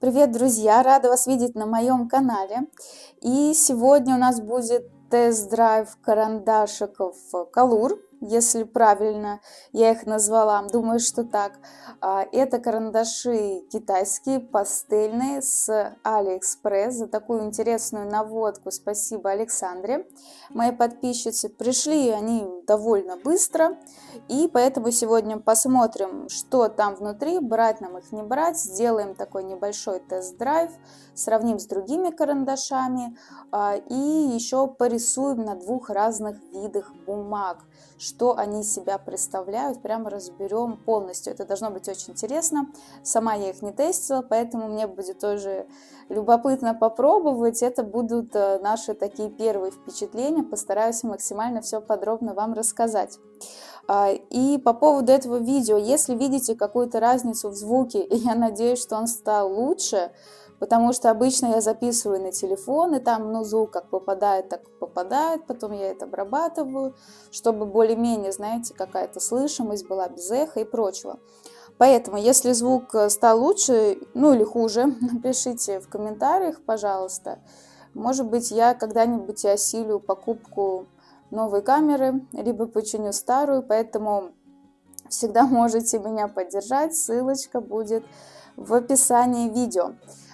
Привет, друзья! Рада вас видеть на моем канале. И сегодня у нас будет тест-драйв карандашиков Kalour если правильно я их назвала, думаю, что так. А, это карандаши китайские, пастельные, с Алиэкспресс. За такую интересную наводку спасибо Александре, моей подписчице. Пришли они довольно быстро, и поэтому сегодня посмотрим, что там внутри, брать нам их, не брать. Сделаем такой небольшой тест-драйв, сравним с другими карандашами а, и еще порисуем на двух разных видах бумаг что они себя представляют, прямо разберем полностью. Это должно быть очень интересно. Сама я их не тестила, поэтому мне будет тоже любопытно попробовать. Это будут э, наши такие первые впечатления. Постараюсь максимально все подробно вам рассказать. А, и по поводу этого видео, если видите какую-то разницу в звуке, и я надеюсь, что он стал лучше, Потому что обычно я записываю на телефон, и там, ну, звук как попадает, так попадает, потом я это обрабатываю, чтобы более-менее, знаете, какая-то слышимость была без эха и прочего. Поэтому, если звук э, стал лучше, ну или хуже, напишите в комментариях, пожалуйста. Может быть, я когда-нибудь осилю покупку новой камеры, либо починю старую, поэтому всегда можете меня поддержать, ссылочка будет в описании видео.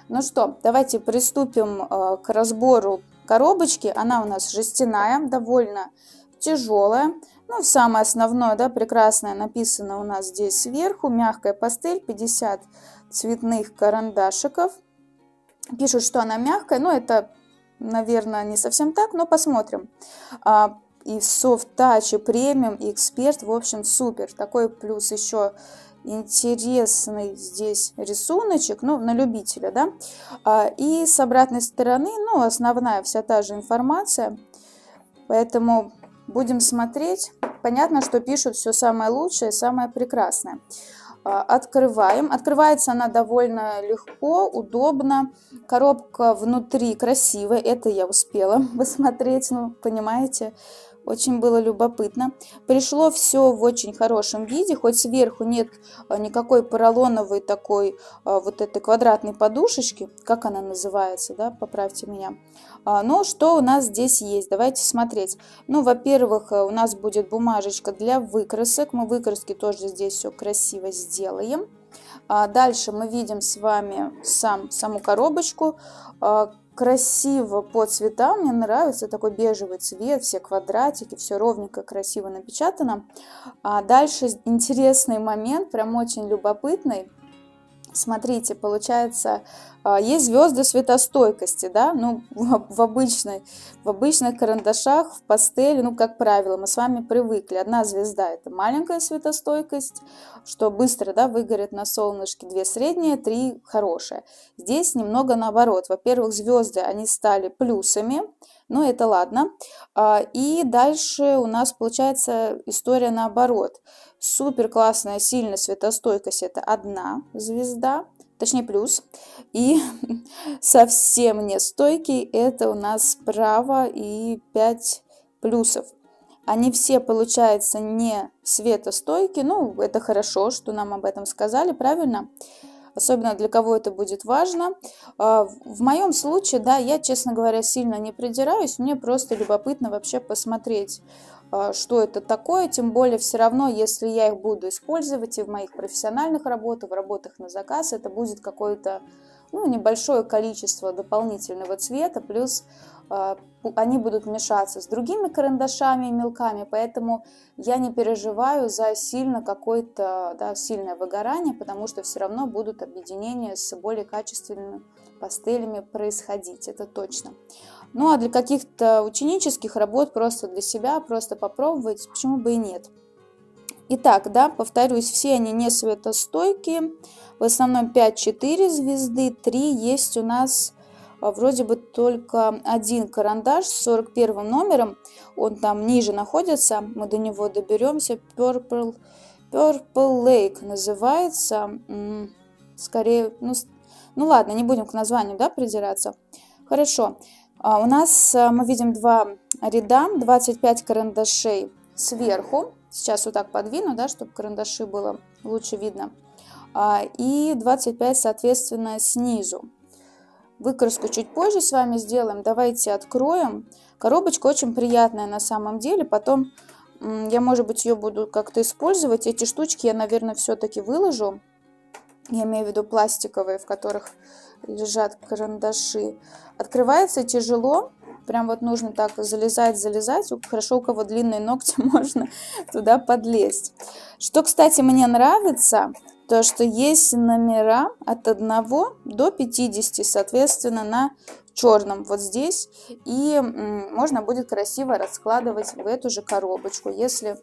Ну что, давайте приступим э, к разбору коробочки. Она у нас жестяная, довольно тяжелая. Ну, самое основное, да, прекрасное написано у нас здесь сверху. Мягкая пастель, 50 цветных карандашиков. Пишут, что она мягкая, но это, наверное, не совсем так, но посмотрим. А, и Soft Touch, и премиум, и эксперт, в общем, супер. Такой плюс еще интересный здесь рисуночек, ну, на любителя, да. А, и с обратной стороны, ну, основная вся та же информация, поэтому будем смотреть. Понятно, что пишут все самое лучшее, самое прекрасное. А, открываем. Открывается она довольно легко, удобно. Коробка внутри красивая, это я успела посмотреть, ну, понимаете, очень было любопытно. Пришло все в очень хорошем виде, хоть сверху нет а, никакой поролоновой такой а, вот этой квадратной подушечки, как она называется, да, поправьте меня. А, но что у нас здесь есть? Давайте смотреть. Ну, во-первых, у нас будет бумажечка для выкрасок. Мы выкраски тоже здесь все красиво сделаем. Дальше мы видим с вами сам, саму коробочку красиво по цветам. Мне нравится такой бежевый цвет, все квадратики, все ровненько, красиво напечатано. А дальше интересный момент, прям очень любопытный. Смотрите, получается, а, есть звезды светостойкости, да, ну, в, обычной, в обычных карандашах, в пастели, ну, как правило, мы с вами привыкли. Одна звезда – это маленькая светостойкость, что быстро, да, выгорит на солнышке, две средние, три хорошие. Здесь немного наоборот. Во-первых, звезды, они стали плюсами, но это ладно. А, и дальше у нас получается история наоборот. Супер классная, сильная светостойкость – это одна звезда, точнее плюс. И совсем не стойкий это у нас справа и 5 плюсов. Они все, получается, не светостойкие. Ну, это хорошо, что нам об этом сказали, правильно? Особенно для кого это будет важно. А, в моем случае, да, я, честно говоря, сильно не придираюсь. Мне просто любопытно вообще посмотреть, что это такое, тем более все равно, если я их буду использовать и в моих профессиональных работах, в работах на заказ, это будет какое-то ну, небольшое количество дополнительного цвета, плюс э, они будут мешаться с другими карандашами и мелками, поэтому я не переживаю за сильно какое-то да, сильное выгорание, потому что все равно будут объединения с более качественными пастелями происходить, это точно. Ну а для каких-то ученических работ просто для себя, просто попробовать, почему бы и нет. Итак, да, повторюсь, все они не светостойкие. В основном 5-4 звезды, 3 есть у нас а, вроде бы только один карандаш с 41 номером. Он там ниже находится, мы до него доберемся. Purple, Purple Lake называется. Скорее, ну, ну ладно, не будем к названию да, придираться. Хорошо. А, у нас а, мы видим два ряда, 25 карандашей сверху. Сейчас вот так подвину, да, чтобы карандаши было лучше видно. а, и 25, соответственно, снизу. Выкраску чуть позже с вами сделаем. Давайте откроем. Коробочка очень приятная на самом деле. Потом я, может быть, ее буду как-то использовать. Эти штучки я, наверное, все-таки выложу. Я имею в виду пластиковые, в которых лежат карандаши. Открывается тяжело. Прям вот нужно так залезать, залезать. Хорошо, у кого длинные ногти, можно туда подлезть. Что, кстати, мне нравится, то что есть номера от 1 до 50, соответственно, на черном вот здесь. И можно будет красиво раскладывать в эту же коробочку, если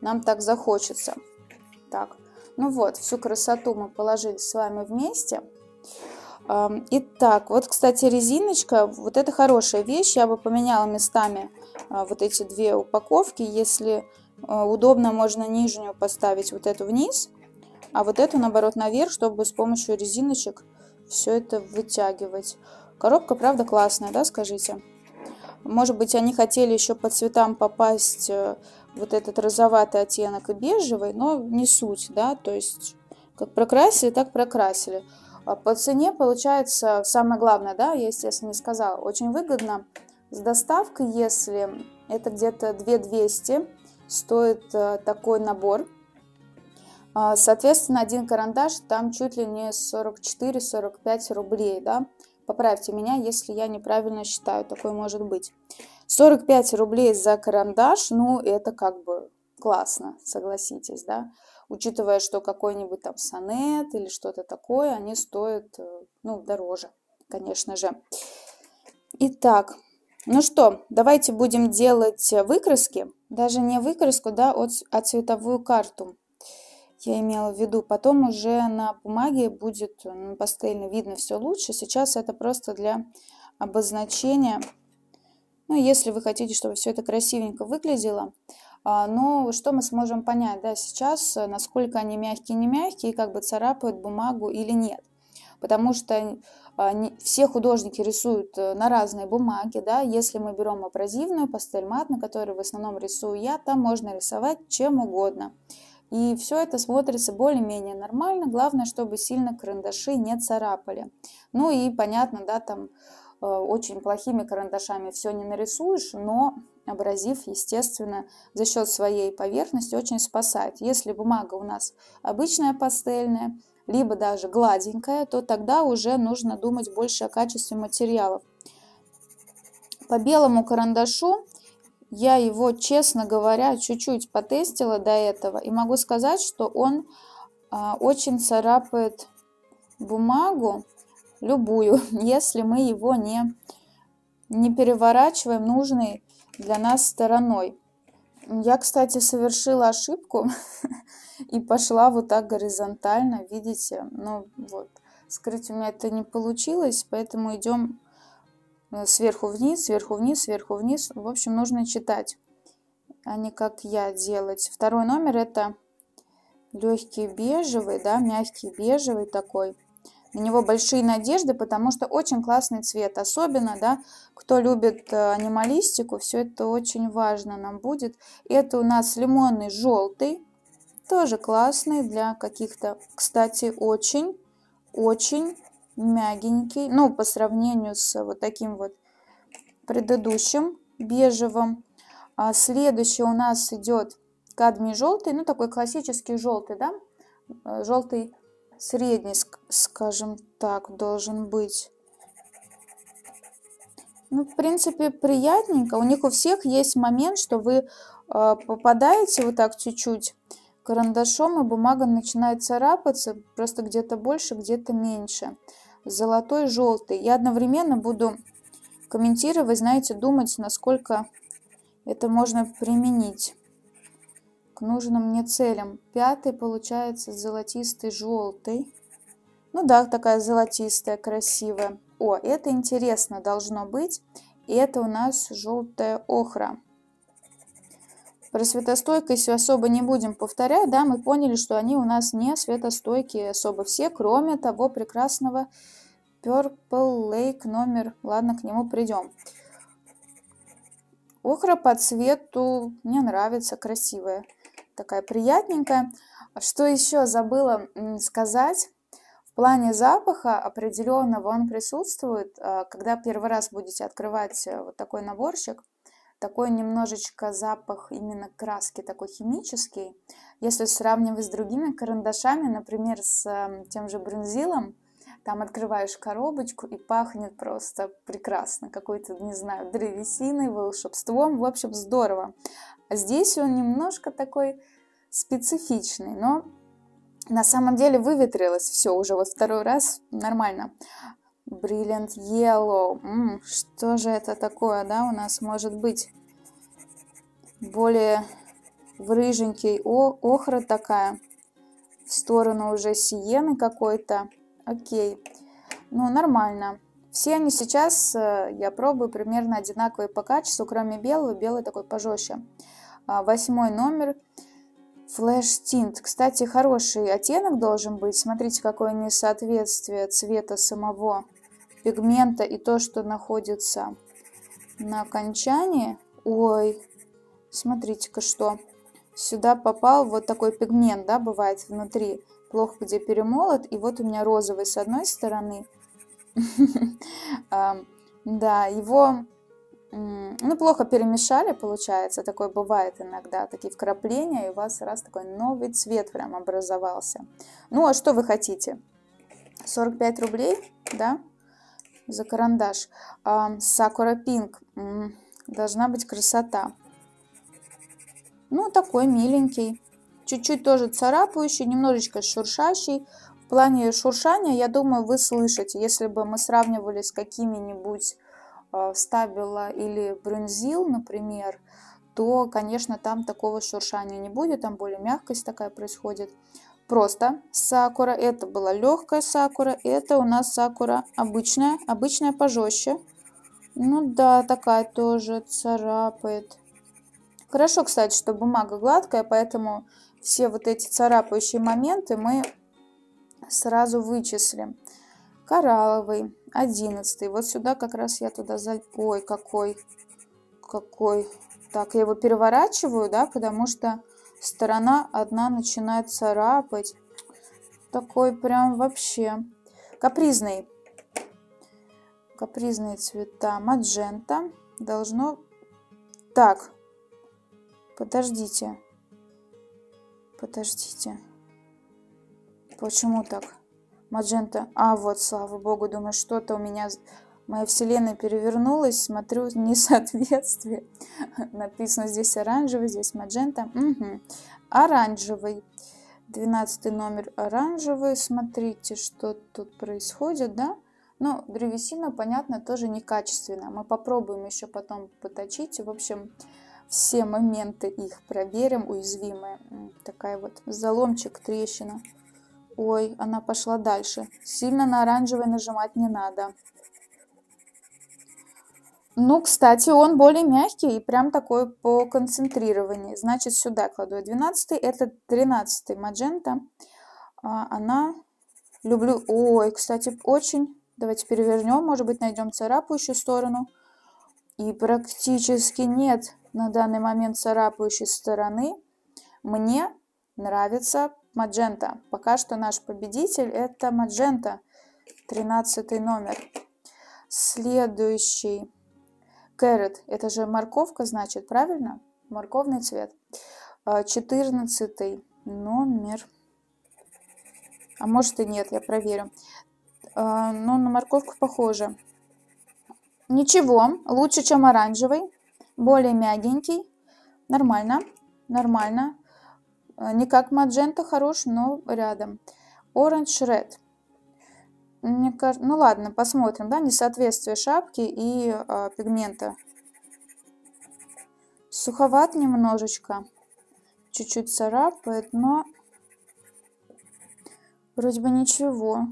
нам так захочется. Так, ну вот, всю красоту мы положили с вами вместе. Итак, вот, кстати, резиночка, вот это хорошая вещь, я бы поменяла местами а, вот эти две упаковки, если а, удобно, можно нижнюю поставить вот эту вниз, а вот эту, наоборот, наверх, чтобы с помощью резиночек все это вытягивать. Коробка, правда, классная, да, скажите? Может быть, они хотели еще по цветам попасть э, вот этот розоватый оттенок и бежевый, но не суть, да, то есть как прокрасили, так прокрасили. А по цене получается самое главное, да, я, естественно, не сказала, очень выгодно с доставкой, если это где-то 2200 стоит э, такой набор. А, соответственно, один карандаш там чуть ли не 44-45 рублей, да. Поправьте меня, если я неправильно считаю, такое может быть. 45 рублей за карандаш, ну, это как бы классно, согласитесь, да учитывая, что какой-нибудь там сонет или что-то такое, они стоят, э, ну, дороже, конечно же. Итак, ну что, давайте будем делать выкраски, даже не выкраску, да, а цветовую карту. Я имела в виду, потом уже на бумаге будет на пастельно видно все лучше. Сейчас это просто для обозначения. Ну, если вы хотите, чтобы все это красивенько выглядело, а, но что мы сможем понять да, сейчас, э, насколько они мягкие, не мягкие, как бы царапают бумагу или нет. Потому что а, все художники рисуют э, на разной бумаге, да, если мы берем абразивную пастель мат, на которой в основном рисую я, там можно рисовать чем угодно. И все это смотрится более-менее нормально, главное, чтобы сильно карандаши не царапали. Ну и понятно, да, там э, очень плохими карандашами все не нарисуешь, но абразив, естественно, за счет своей поверхности очень спасает. Если бумага у нас обычная пастельная, либо даже гладенькая, то тогда уже нужно думать больше о качестве материалов. По белому карандашу я его, честно говоря, чуть-чуть потестила до этого. И могу сказать, что он а, очень царапает бумагу, любую, если мы его не, не переворачиваем нужный для нас стороной. Я, кстати, совершила ошибку и пошла вот так горизонтально, видите, ну вот, скрыть у меня это не получилось, поэтому идем э, сверху вниз, сверху вниз, сверху вниз. В общем, нужно читать, а не как я делать. Второй номер это легкий бежевый, да, мягкий бежевый такой на него большие надежды, потому что очень классный цвет. Особенно, да, кто любит э, анималистику, все это очень важно нам будет. Это у нас лимонный желтый, тоже классный для каких-то, кстати, очень, очень мягенький. Ну, по сравнению с вот таким вот предыдущим бежевым. А следующий у нас идет кадмий желтый, ну такой классический желтый, да, э, желтый средний, скажем так, должен быть. Ну, в принципе, приятненько. У них у всех есть момент, что вы э, попадаете вот так чуть-чуть карандашом, и бумага начинает царапаться, просто где-то больше, где-то меньше. Золотой, желтый. Я одновременно буду комментировать, знаете, думать, насколько это можно применить к нужным мне целям. Пятый получается золотистый желтый. Ну да, такая золотистая, красивая. О, это интересно должно быть. И это у нас желтая охра. Про светостойкость особо не будем повторять, да, мы поняли, что они у нас не светостойкие особо все, кроме того прекрасного Purple Lake номер, ладно, к нему придем. Охра по цвету мне нравится, красивая такая приятненькая. Что еще забыла сказать? В плане запаха определенного он присутствует, а, когда первый раз будете открывать э, вот такой наборчик, такой немножечко запах именно краски, такой химический. Если сравнивать с другими карандашами, например, с эм, тем же брюнзилом, там открываешь коробочку и пахнет просто прекрасно, какой-то, не знаю, древесиной, волшебством, в общем, здорово. А здесь он немножко такой специфичный, но на самом деле выветрилось все уже вот второй раз нормально. Brilliant Yellow. М-м, что же это такое, да, у нас может быть? Более в рыженький о, охра такая. В сторону уже сиены какой-то. Окей. Ну, нормально. Все они сейчас, э, я пробую, примерно одинаковые по качеству, кроме белого. Белый такой пожестче. А, восьмой номер. Flash Tint. Кстати, хороший оттенок должен быть. Смотрите, какое несоответствие цвета самого пигмента и то, что находится на окончании. Ой, смотрите-ка что. Сюда попал вот такой пигмент, да, бывает внутри. Плохо где перемолот. И вот у меня розовый с одной стороны. Да, его ну, плохо перемешали, получается, такое бывает иногда, такие вкрапления, и у вас раз такой новый цвет прям образовался. Ну, а что вы хотите? 45 рублей, да, за карандаш. Сакура Пинк, должна быть красота. Ну, такой миленький, чуть-чуть тоже царапающий, немножечко шуршащий. В плане шуршания, я думаю, вы слышите, если бы мы сравнивали с какими-нибудь Э, стабила или брюнзил, например, то, конечно, там такого шуршания не будет, там более мягкость такая происходит. Просто сакура, это была легкая сакура, это у нас сакура обычная, обычная пожестче. Ну да, такая тоже царапает. Хорошо, кстати, что бумага гладкая, поэтому все вот эти царапающие моменты мы сразу вычислим. Коралловый одиннадцатый. Вот сюда как раз я туда за... Ой, какой, какой. Так, я его переворачиваю, да, потому что сторона одна начинает царапать. Такой прям вообще капризный. Капризные цвета. Маджента. Должно... Так, подождите. Подождите. Почему так? Маджента. А, вот, слава богу, думаю, что-то у меня, моя вселенная перевернулась. Смотрю, несоответствие. Написано здесь оранжевый, здесь маджента. Угу. Оранжевый. 12 номер оранжевый. Смотрите, что тут происходит, да? Ну, древесина, понятно, тоже некачественная. Мы попробуем еще потом поточить. В общем, все моменты их проверим, уязвимые. Такая вот заломчик, трещина. Ой, она пошла дальше. Сильно на оранжевый нажимать не надо. Ну, кстати, он более мягкий и прям такой по концентрированию. Значит, сюда кладу 12 это 13 маджента. А, она, люблю, ой, кстати, очень. Давайте перевернем, может быть, найдем царапающую сторону. И практически нет на данный момент царапающей стороны. Мне нравится Маджента. Пока что наш победитель это Маджента, 13 номер. Следующий. Кэррот. Это же морковка, значит, правильно? Морковный цвет. 14 а, номер. А может и нет, я проверю. А, Но ну, на морковку похоже. Ничего, лучше, чем оранжевый. Более мягенький. Нормально, нормально. А, не как маджента хорош, но рядом. Red. Мне кажется, ну ладно, посмотрим, да, несоответствие шапки и э, пигмента. Суховат немножечко, чуть-чуть царапает, но вроде бы ничего.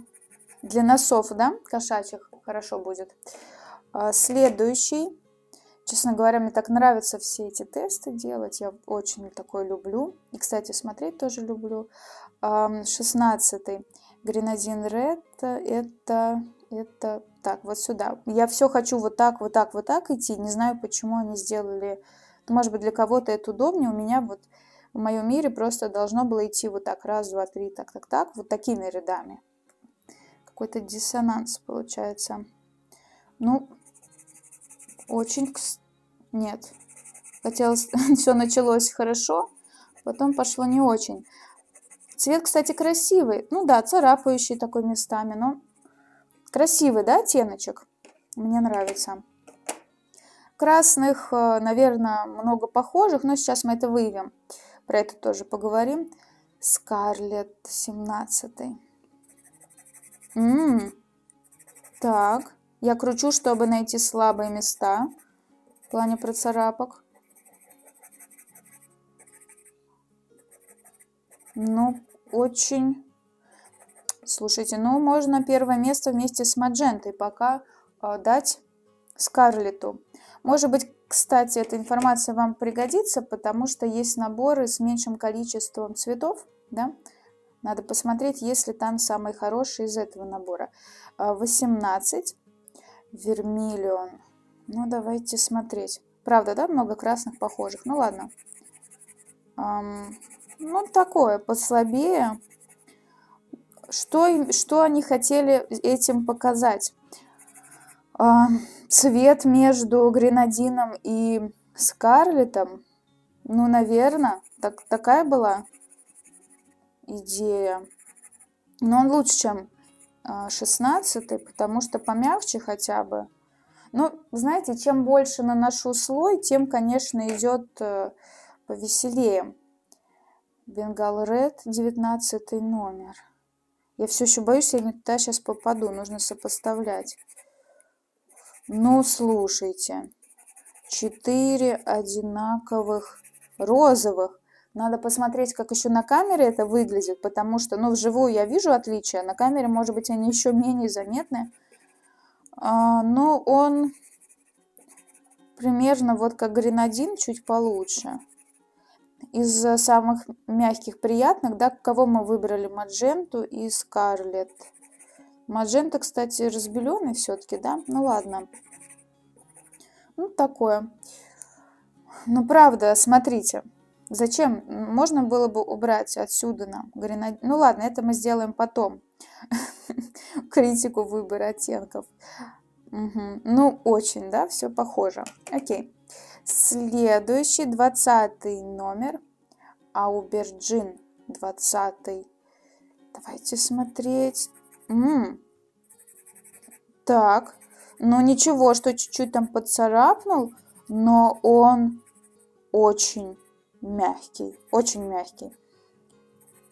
Для носов, да, кошачьих хорошо будет. А, следующий Честно говоря, мне так нравятся все эти тесты делать. Я очень такое люблю. И, кстати, смотреть тоже люблю. 16 Гренадин Ред. Это, это так, вот сюда. Я все хочу вот так, вот так, вот так идти. Не знаю, почему они сделали. Может быть, для кого-то это удобнее. У меня вот в моем мире просто должно было идти вот так, раз, два, три, так, так, так, вот такими рядами. Какой-то диссонанс получается. Ну, очень... Нет. Хотелось... Все началось хорошо, потом пошло не очень. Цвет, кстати, красивый. Ну да, царапающий такой местами, но красивый, да, оттеночек? Мне нравится. Красных, э, наверное, много похожих, но сейчас мы это выявим. Про это тоже поговорим. Скарлет 17. М Так, я кручу, чтобы найти слабые места в плане процарапок. Ну, очень... Слушайте, ну, можно первое место вместе с Маджентой пока э, дать Скарлету. Может быть, кстати, эта информация вам пригодится, потому что есть наборы с меньшим количеством цветов, да? Надо посмотреть, есть ли там самый хороший из этого набора. 18. Вермиллион. Ну, давайте смотреть. Правда, да, много красных похожих. Ну, ладно. Эм, ну, такое, послабее. Что, что они хотели этим показать? А, цвет между гренадином и скарлетом, ну, наверное, так, такая была идея. Но он лучше, чем 16 потому что помягче хотя бы. Ну, знаете, чем больше наношу слой, тем, конечно, идет э, повеселее. Бенгал Ред, 19 номер. Я все еще боюсь, я не туда сейчас попаду, нужно сопоставлять. Ну, слушайте, четыре одинаковых розовых. Надо посмотреть, как еще на камере это выглядит, потому что, ну, вживую я вижу отличия, на камере, может быть, они еще менее заметны. А, но он примерно вот как гренадин, чуть получше. Из самых мягких, приятных, да, кого мы выбрали, Мадженту и Скарлетт. Маджента, кстати, разбеленный все-таки, да? Ну ладно. Ну, такое. Ну, правда, смотрите. Зачем? Можно было бы убрать отсюда нам гренадин. Ну, ладно, это мы сделаем потом. Критику выбора оттенков. Ну, очень, да, все похоже. Окей. Следующий, двадцатый номер. Ауберджин, двадцатый. Давайте смотреть. Так, ну ничего, что чуть-чуть там поцарапнул, но он очень мягкий, очень мягкий.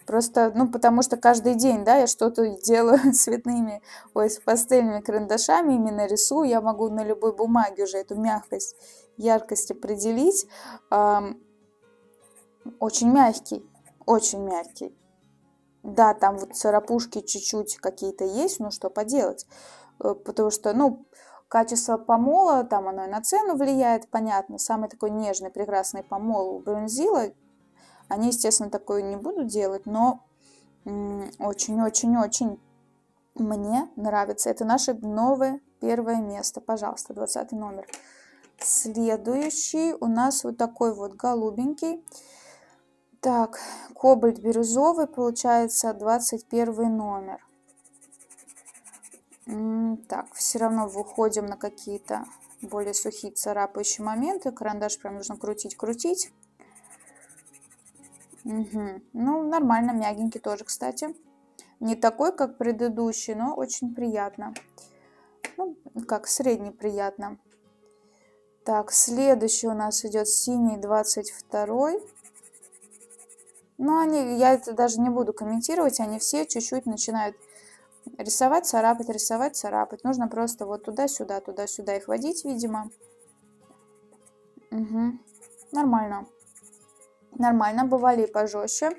Просто, ну, потому что каждый день, да, я что-то делаю цветными, ой, с пастельными карандашами, именно рисую, я могу на любой бумаге уже эту мягкость, яркость определить. Очень мягкий, очень мягкий. Да, там вот царапушки чуть-чуть какие-то есть, но что поделать. Э, потому что, ну, качество помола, там оно и на цену влияет, понятно. Самый такой нежный, прекрасный помол у Брюнзила. Они, естественно, такое не будут делать, но очень-очень-очень мне нравится. Это наше новое первое место. Пожалуйста, 20 номер. Следующий у нас вот такой вот голубенький. Так, кобальт бирюзовый, получается 21 номер. Так, все равно выходим на какие-то более сухие царапающие моменты. Карандаш прям нужно крутить-крутить. Угу. Ну, нормально, мягенький тоже, кстати. Не такой, как предыдущий, но очень приятно. Ну, как средне приятно. Так, следующий у нас идет синий 22 но они, я это даже не буду комментировать, они все чуть-чуть начинают рисовать, царапать, рисовать, царапать. Нужно просто вот туда-сюда, туда-сюда их водить, видимо. Угу. Нормально. Нормально, бывали и пожестче.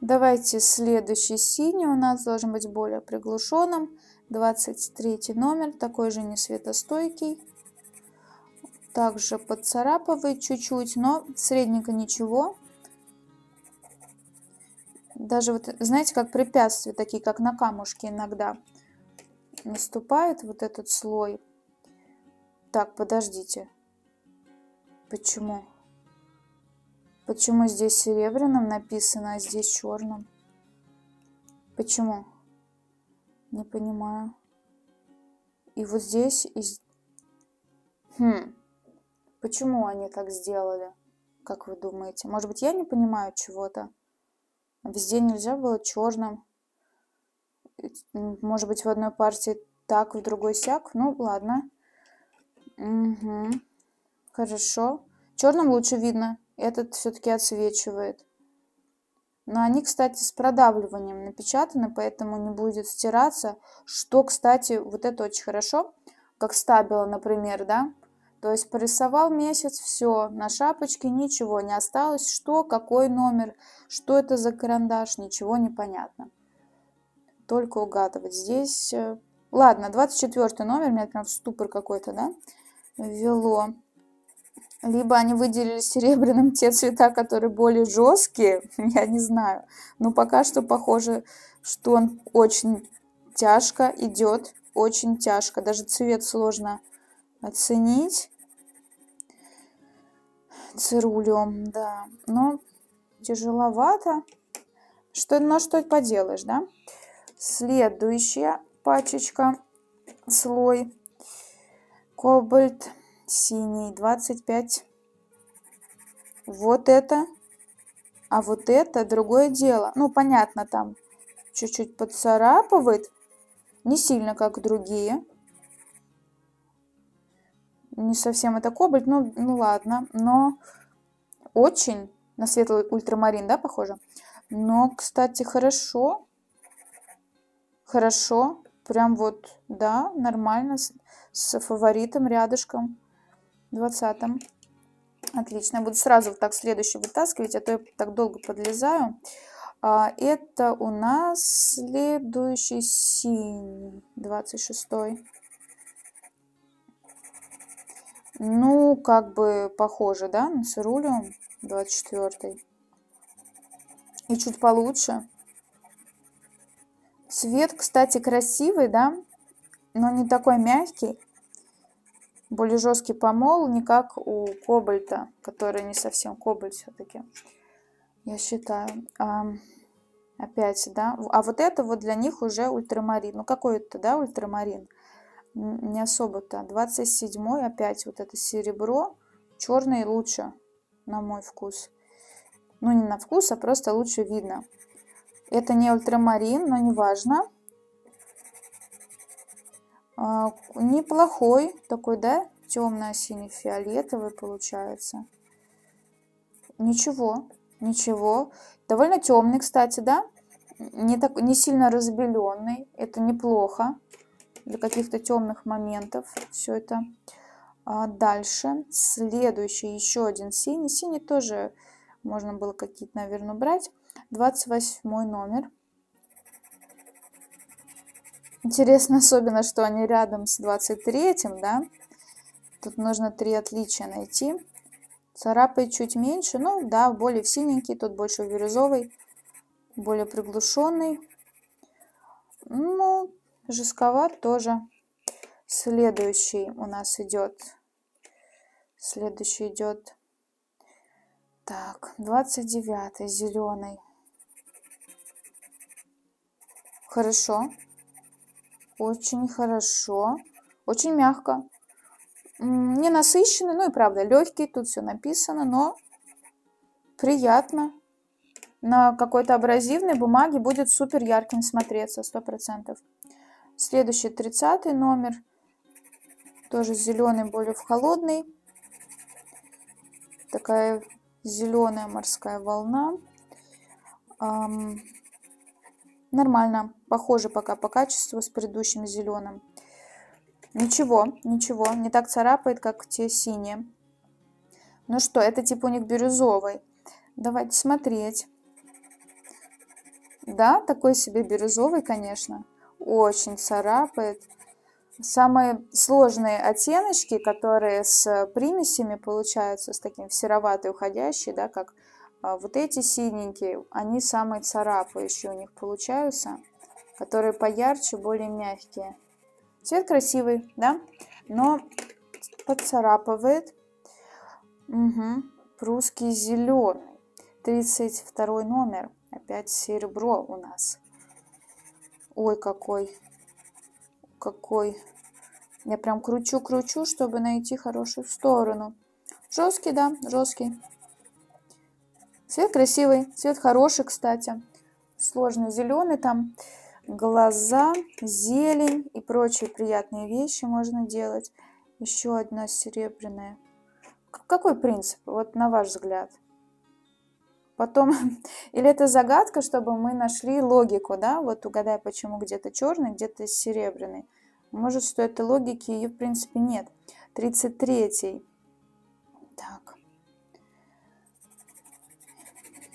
Давайте следующий синий у нас должен быть более приглушенным. 23 номер, такой же не светостойкий. Также подцарапывает чуть-чуть, но средненько ничего даже вот, знаете, как препятствия, такие как на камушке иногда наступает вот этот слой. Так, подождите. Почему? Почему здесь серебряным написано, а здесь черным? Почему? Не понимаю. И вот здесь... И... Хм. Почему они так сделали? Как вы думаете? Может быть, я не понимаю чего-то? Везде нельзя было черным. Может быть, в одной партии так, в другой сяк. Ну, ладно. Угу. Хорошо. Черным лучше видно. Этот все-таки отсвечивает. Но они, кстати, с продавливанием напечатаны, поэтому не будет стираться. Что, кстати, вот это очень хорошо, как стабило, например, да? То есть порисовал месяц, все, на шапочке ничего не осталось. Что, какой номер, что это за карандаш, ничего не понятно. Только угадывать. Здесь, э, ладно, 24 номер, меня прям в ступор какой-то, да, ввело. Либо они выделили серебряным те цвета, которые более жесткие, я не знаю. Но пока что похоже, что он очень тяжко идет, очень тяжко. Даже цвет сложно оценить. Цирулем, да. Но тяжеловато. Что, но что поделаешь, да? Следующая пачечка, слой. Кобальт синий 25 вот это а вот это другое дело ну понятно там чуть-чуть поцарапывает не сильно как другие не совсем это кобальт ну, ну ладно но очень на светлый ультрамарин да похоже но кстати хорошо хорошо прям вот да нормально с, с фаворитом рядышком 20 Отлично. Буду сразу вот так следующий вытаскивать, а то я так долго подлезаю. А, это у нас следующий синий, 26 -й. Ну, как бы похоже, да, на цирулиум 24 -й. И чуть получше. Цвет, кстати, красивый, да, но не такой мягкий более жесткий помол, не как у кобальта, который не совсем кобальт все-таки, я считаю. А, опять, да. А вот это вот для них уже ультрамарин. Ну, какой это, да, ультрамарин? Не особо-то. 27 опять вот это серебро. Черный лучше, на мой вкус. Ну, не на вкус, а просто лучше видно. Это не ультрамарин, но не важно. А, неплохой такой, да, темно-синий-фиолетовый получается. Ничего, ничего. Довольно темный, кстати, да? Не, так, не сильно разбеленный. Это неплохо для каких-то темных моментов. Все это. А дальше. Следующий еще один синий. Синий тоже можно было какие-то, наверное, брать. 28 номер. Интересно особенно, что они рядом с 23-м, да? Тут нужно три отличия найти. Царапает чуть меньше, ну да, более в синенький, тут больше в бирюзовый, более приглушенный. Ну, жестковат тоже. Следующий у нас идет. Следующий идет. Так, 29 зеленый. Хорошо. Очень хорошо. Очень мягко. Не насыщенный, ну и правда легкий. Тут все написано, но приятно. На какой-то абразивной бумаге будет супер ярким смотреться, сто процентов. Следующий 30 номер. Тоже зеленый, более в холодный. Такая зеленая морская волна. Эм, Нормально, похоже пока по качеству с предыдущим зеленым. Ничего, ничего, не так царапает, как те синие. Ну что, это типа у них бирюзовый. Давайте смотреть. Да, такой себе бирюзовый, конечно. Очень царапает. Самые сложные оттеночки, которые с примесями получаются, с таким сероватой уходящей, да, как а вот эти синенькие, они самые царапающие у них получаются, которые поярче, более мягкие. Цвет красивый, да, но поцарапывает. Угу. Прусский зеленый. 32 номер. Опять серебро у нас. Ой, какой. Какой. Я прям кручу-кручу, чтобы найти хорошую сторону. Жесткий, да, жесткий. Цвет красивый, цвет хороший, кстати. Сложный зеленый там. Глаза, зелень и прочие приятные вещи можно делать. Еще одна серебряная. Какой принцип, вот на ваш взгляд? Потом, или это загадка, чтобы мы нашли логику, да, вот угадай, почему где-то черный, где-то серебряный. Может, что это логики, ее в принципе нет. 33. Так.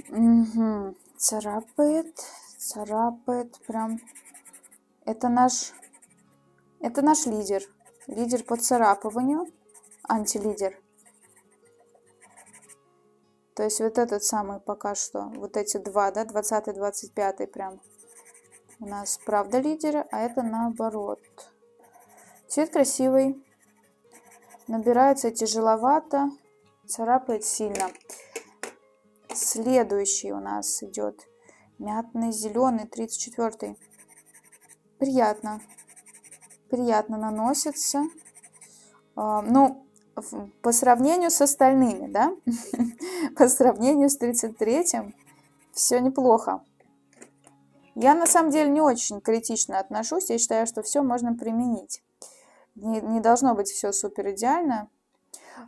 Угу. Царапает, царапает, прям. Это наш, это наш лидер. Лидер по царапыванию, антилидер. То есть вот этот самый пока что, вот эти два, да, 20 25 прям у нас правда лидеры, а это наоборот. Цвет красивый, набирается тяжеловато, царапает сильно. Следующий у нас идет мятный зеленый, 34 -й. Приятно, приятно наносится. А, ну, по сравнению с остальными, да, по сравнению с 33-м, все неплохо. Я на самом деле не очень критично отношусь, я считаю, что все можно применить. Не, не должно быть все супер идеально.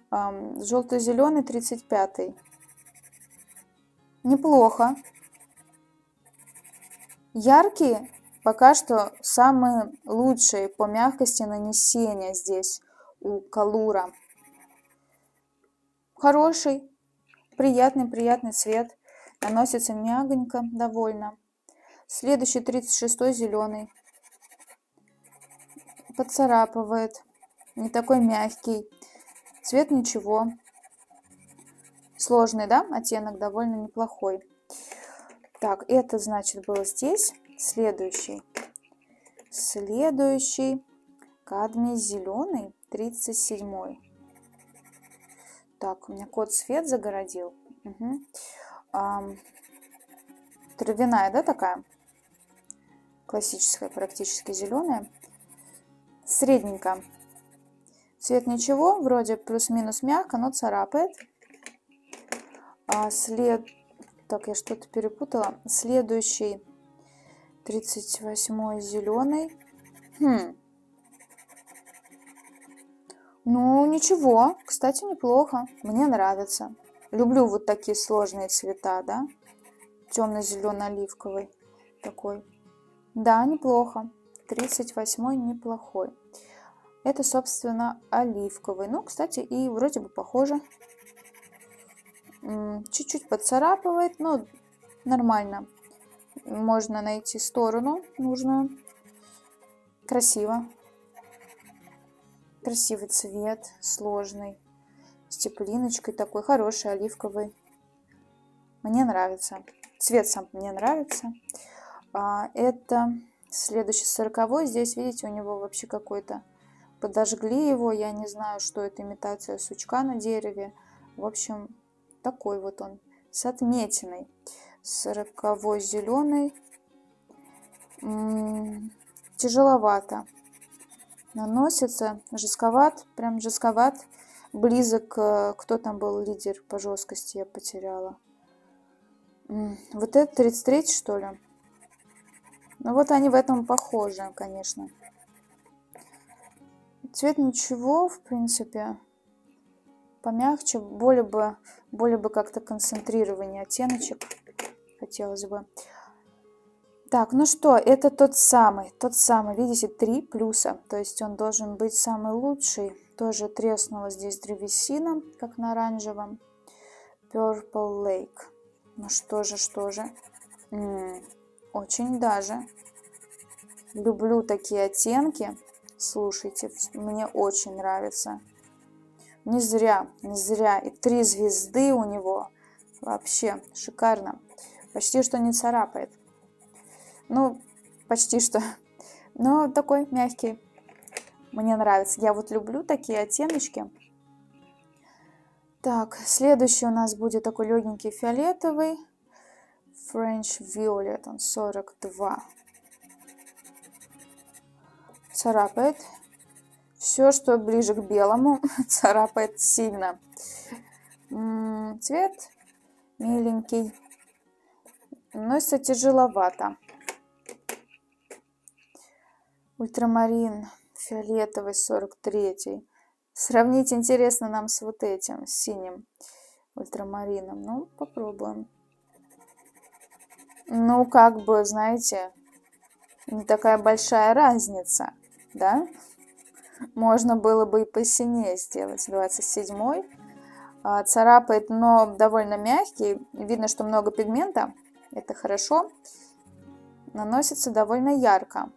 Желто-зеленый 35-й. Неплохо. Яркие пока что самые лучшие по мягкости нанесения здесь у Калура. Хороший, приятный, приятный цвет. Наносится мягонько, довольно. Следующий 36 зеленый. Поцарапывает. Не такой мягкий. Цвет ничего. Сложный, да? Оттенок довольно неплохой. Так, это значит было здесь. Следующий. Следующий. Кадмий зеленый, 37. Так, у меня кот свет загородил. Угу. А, травяная, да, такая? Классическая, практически зеленая. Средненько. Цвет ничего, вроде плюс-минус мягко, но царапает. А след... Так, я что-то перепутала. Следующий 38 зеленый. Хм, ну, ничего, кстати, неплохо. Мне нравится. Люблю вот такие сложные цвета, да? Темно-зелено-оливковый такой. Да, неплохо. 38 неплохой. Это, собственно, оливковый. Ну, кстати, и вроде бы похоже. Чуть-чуть поцарапывает, но нормально. Можно найти сторону нужную. Красиво. Красивый цвет, сложный, с теплиночкой такой, хороший, оливковый. Мне нравится. Цвет сам мне нравится. А, это следующий сороковой. Здесь, видите, у него вообще какой-то... Подожгли его, я не знаю, что это, имитация сучка на дереве. В общем, такой вот он, с отметиной. Сороковой зеленый. М -м тяжеловато наносится. Жестковат, прям жестковат. Близок, кто там был лидер по жесткости, я потеряла. Вот это 33 что ли? Ну вот они в этом похожи, конечно. Цвет ничего, в принципе. Помягче, более бы, более бы как-то концентрирование оттеночек хотелось бы. Так, ну что, это тот самый, тот самый, видите, три плюса, то есть он должен быть самый лучший. Тоже треснула здесь древесина, как на оранжевом. Purple Lake. Ну что же, что же. М -м, очень даже. Люблю такие оттенки. Слушайте, мне очень нравится. Не зря, не зря. И три звезды у него. Вообще шикарно. Почти что не царапает. Ну, почти что. Но такой мягкий. Мне нравится. Я вот люблю такие оттеночки. Так, следующий у нас будет такой легенький фиолетовый. French Violet, он 42. Царапает. Все, что ближе к белому, царапает сильно. Цвет миленький. Носится тяжеловато. Ультрамарин фиолетовый 43. Сравнить интересно нам с вот этим, с синим ультрамарином. Ну, попробуем. Ну, как бы, знаете, не такая большая разница, да? Можно было бы и посинее сделать. 27 а, царапает, но довольно мягкий. Видно, что много пигмента. Это хорошо. Наносится довольно ярко.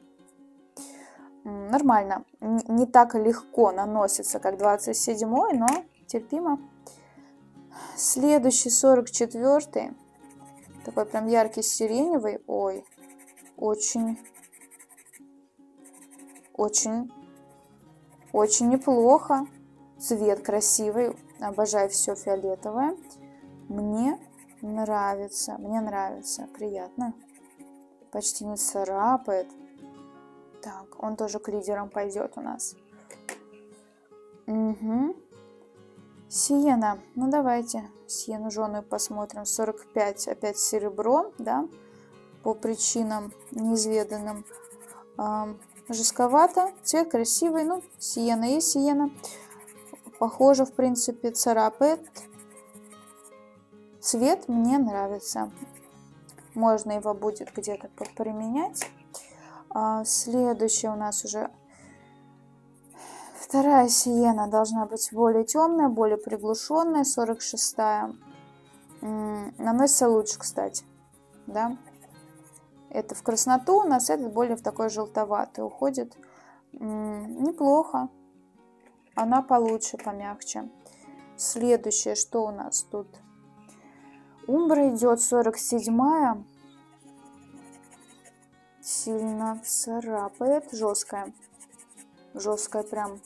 Нормально. Не так легко наносится, как 27 но терпимо. Следующий 44 такой прям яркий сиреневый. Ой, очень, очень, очень неплохо. Цвет красивый. Обожаю все фиолетовое. Мне нравится, мне нравится. Приятно. Почти не царапает. Так, он тоже к лидерам пойдет у нас. Угу. Сиена. Ну, давайте сиену жженую посмотрим. 45 опять серебро, да, по причинам неизведанным. А, жестковато, цвет красивый, ну, сиена есть сиена. Похоже, в принципе, царапает. Цвет мне нравится. Можно его будет где-то применять. А, следующий у нас уже Вторая сиена должна быть более темная, более приглушенная. 46-я. Наносится лучше, кстати. Да? Это в красноту, у нас этот более в такой желтоватый уходит. Неплохо. Она получше, помягче. Следующее, что у нас тут? Умбра идет 47-я. Сильно царапает, жесткая. Жесткая прям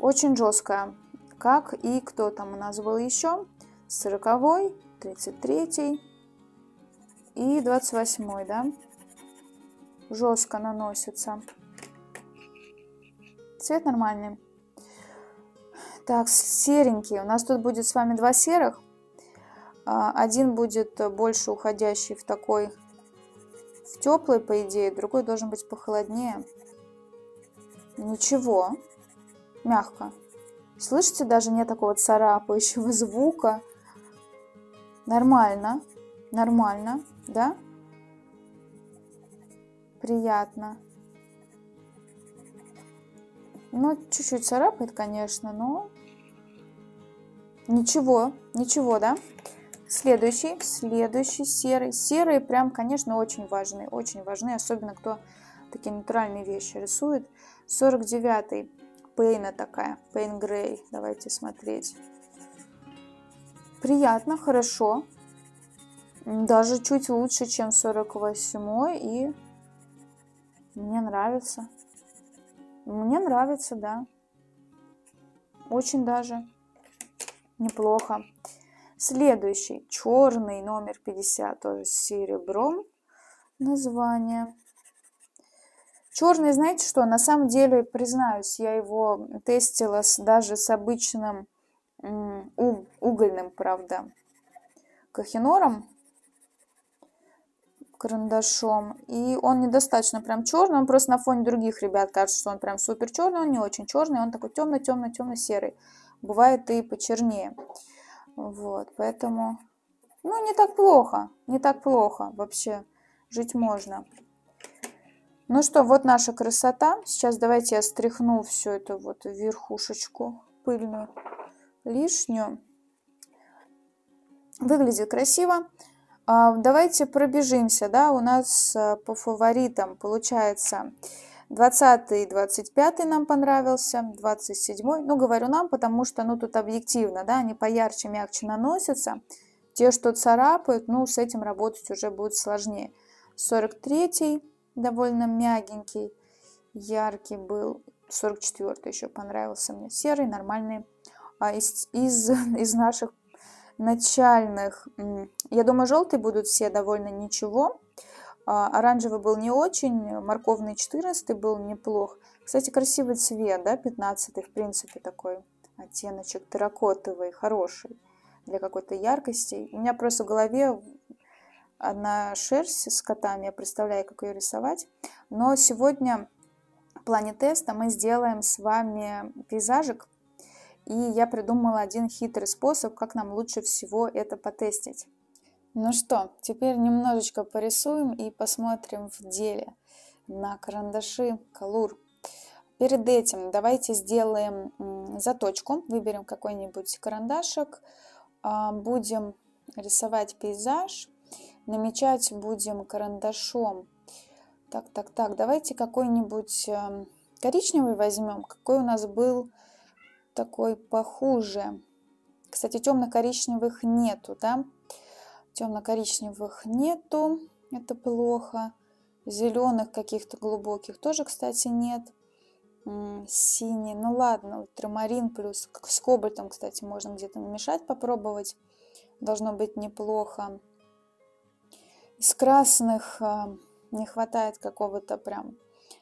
очень жесткая. Как и кто там у нас был еще? 40, 33 и 28, да? Жестко наносится. Цвет нормальный. Так, серенький. У нас тут будет с вами два серых. А, один будет больше уходящий в такой, в теплый, по идее. Другой должен быть похолоднее. Ничего мягко. Слышите, даже нет такого царапающего звука. Нормально, нормально, да? Приятно. Ну, чуть-чуть царапает, конечно, но ничего, ничего, да? Следующий, следующий серый. Серые прям, конечно, очень важны, очень важны, особенно кто такие натуральные вещи рисует. 49 Пейна такая, Пейн Грей. Давайте смотреть. Приятно, хорошо. Даже чуть лучше, чем 48 и мне нравится. Мне нравится, да. Очень даже неплохо. Следующий, черный, номер 50, тоже с серебром. Название. Черный, знаете что, на самом деле, признаюсь, я его тестила с, даже с обычным угольным, правда, кахинором, карандашом. И он недостаточно прям черный, он просто на фоне других ребят кажется, что он прям супер черный, он не очень черный, он такой темно-темно-темно-серый. Бывает и почернее. Вот, поэтому, ну, не так плохо, не так плохо вообще, жить можно. Ну что, вот наша красота. Сейчас давайте я стряхну всю эту вот верхушечку пыльную, лишнюю. Выглядит красиво. А, давайте пробежимся, да, у нас э, по фаворитам получается 20 и 25 нам понравился, 27 ну, говорю нам, потому что, ну, тут объективно, да, они поярче, мягче наносятся. Те, что царапают, ну, с этим работать уже будет сложнее. 43 довольно мягенький, яркий был. 44 еще понравился мне. Серый, нормальный. а из, из, из наших начальных, я думаю, желтые будут все довольно ничего. А, оранжевый был не очень, морковный 14 был неплох. Кстати, красивый цвет, да, 15 в принципе такой оттеночек терракотовый, хороший для какой-то яркости. У меня просто в голове одна шерсть с котами, я представляю, как ее рисовать. Но сегодня в плане теста мы сделаем с вами пейзажик, и я придумала один хитрый способ, как нам лучше всего это потестить. Ну что, теперь немножечко порисуем и посмотрим в деле на карандаши Колур. Перед этим давайте сделаем заточку, выберем какой-нибудь карандашик, а, будем рисовать пейзаж, намечать будем карандашом. Так, так, так, давайте какой-нибудь эм, коричневый возьмем, какой у нас был такой похуже. Кстати, темно-коричневых нету, да? Темно-коричневых нету, это плохо. Зеленых каких-то глубоких тоже, кстати, нет синий. Ну ладно, ультрамарин плюс с кобальтом, кстати, можно где-то намешать, попробовать. Должно быть неплохо. Из красных а, не хватает какого-то прям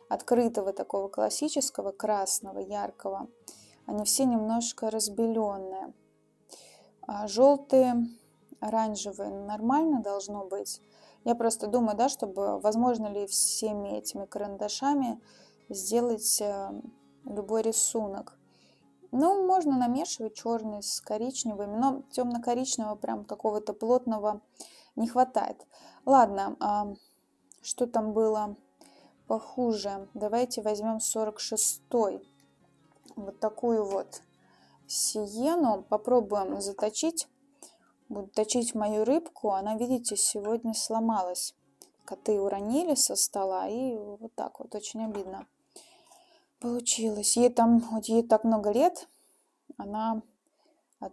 открытого такого классического красного, яркого. Они все немножко разбеленные. А желтые, оранжевые нормально должно быть. Я просто думаю, да, чтобы возможно ли всеми этими карандашами сделать э, любой рисунок. Ну, можно намешивать черный с коричневым, но темно-коричневого прям какого-то плотного не хватает. Ладно, а что там было похуже? Давайте возьмем 46-й. Вот такую вот сиену. Попробуем заточить. Буду точить мою рыбку. Она, видите, сегодня сломалась. Коты уронили со стола и вот так вот. Очень обидно получилось. Ей там, вот ей так много лет, она от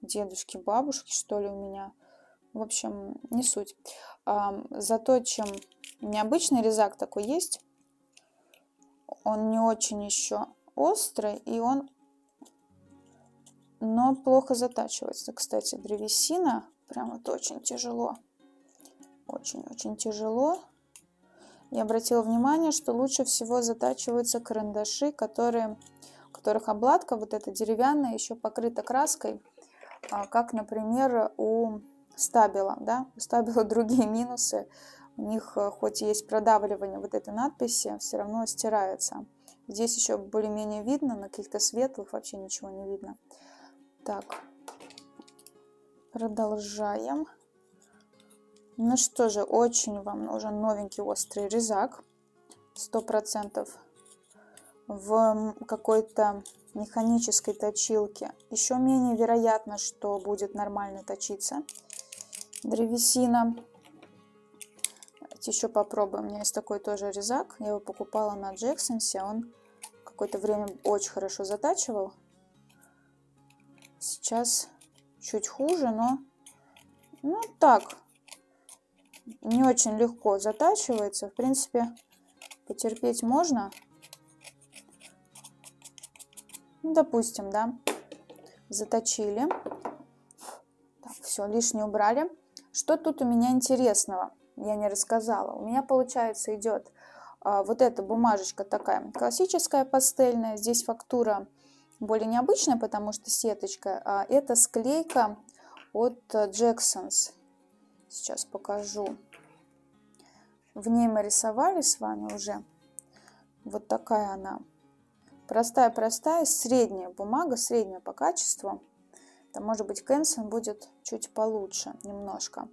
дедушки, бабушки, что ли, у меня. В общем, не суть. А, зато чем необычный резак такой есть, он не очень еще острый, и он, но плохо затачивается. Кстати, древесина прям вот очень тяжело. Очень-очень тяжело. Я обратила внимание, что лучше всего затачиваются карандаши, которые, у которых обладка вот эта деревянная еще покрыта краской, а, как, например, у стабила. Да? У стабила другие минусы. У них э, хоть есть продавливание вот этой надписи, все равно стирается. Здесь еще более-менее видно, на каких-то светлых вообще ничего не видно. Так, продолжаем. Ну что же, очень вам нужен новенький острый резак. Сто процентов в какой-то механической точилке. Еще менее вероятно, что будет нормально точиться древесина. Давайте еще попробуем. У меня есть такой тоже резак. Я его покупала на Джексонсе. Он какое-то время очень хорошо затачивал. Сейчас чуть хуже, но ну так, не очень легко затачивается. В принципе, потерпеть можно. Ну, допустим, да, заточили. Так, все, лишнее убрали. Что тут у меня интересного? Я не рассказала. У меня, получается, идет а, вот эта бумажечка такая классическая пастельная. Здесь фактура более необычная, потому что сеточка. А это склейка от Jackson's. Сейчас покажу. В ней мы рисовали с вами уже. Вот такая она. Простая-простая, средняя бумага, средняя по качеству. Это может быть Кэнсон будет чуть получше немножко.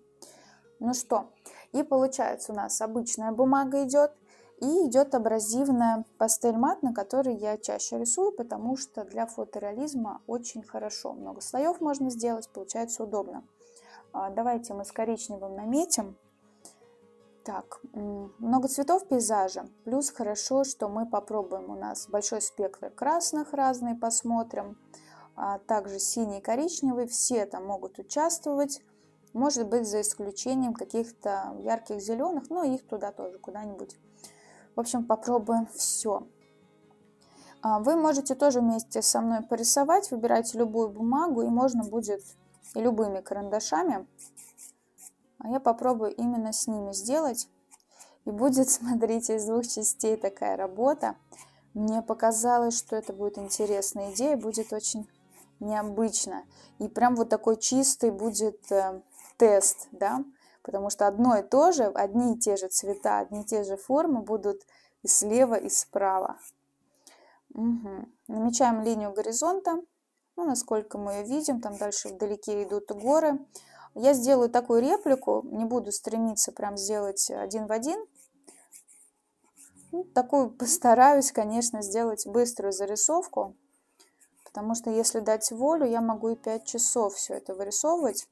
Ну что, и получается у нас обычная бумага идет. И идет абразивная пастель мат, на которой я чаще рисую, потому что для фотореализма очень хорошо. Много слоев можно сделать, получается удобно. А, давайте мы с коричневым наметим. Так, много цветов пейзажа. Плюс хорошо, что мы попробуем. У нас большой спектр красных разные посмотрим. А также синий и коричневый. Все там могут участвовать. Может быть, за исключением каких-то ярких зеленых, но их туда тоже куда-нибудь. В общем, попробуем все. А, вы можете тоже вместе со мной порисовать, выбирайте любую бумагу, и можно будет и любыми карандашами. А я попробую именно с ними сделать. И будет, смотрите, из двух частей такая работа. Мне показалось, что это будет интересная идея, будет очень необычно. И прям вот такой чистый будет э, тест, да, потому что одно и то же, одни и те же цвета, одни и те же формы будут и слева, и справа. Угу. Намечаем линию горизонта, ну, насколько мы ее видим, там дальше вдалеке идут горы. Я сделаю такую реплику, не буду стремиться прям сделать один в один. Ну, такую постараюсь, конечно, сделать быструю зарисовку, потому что если дать волю, я могу и 5 часов все это вырисовывать.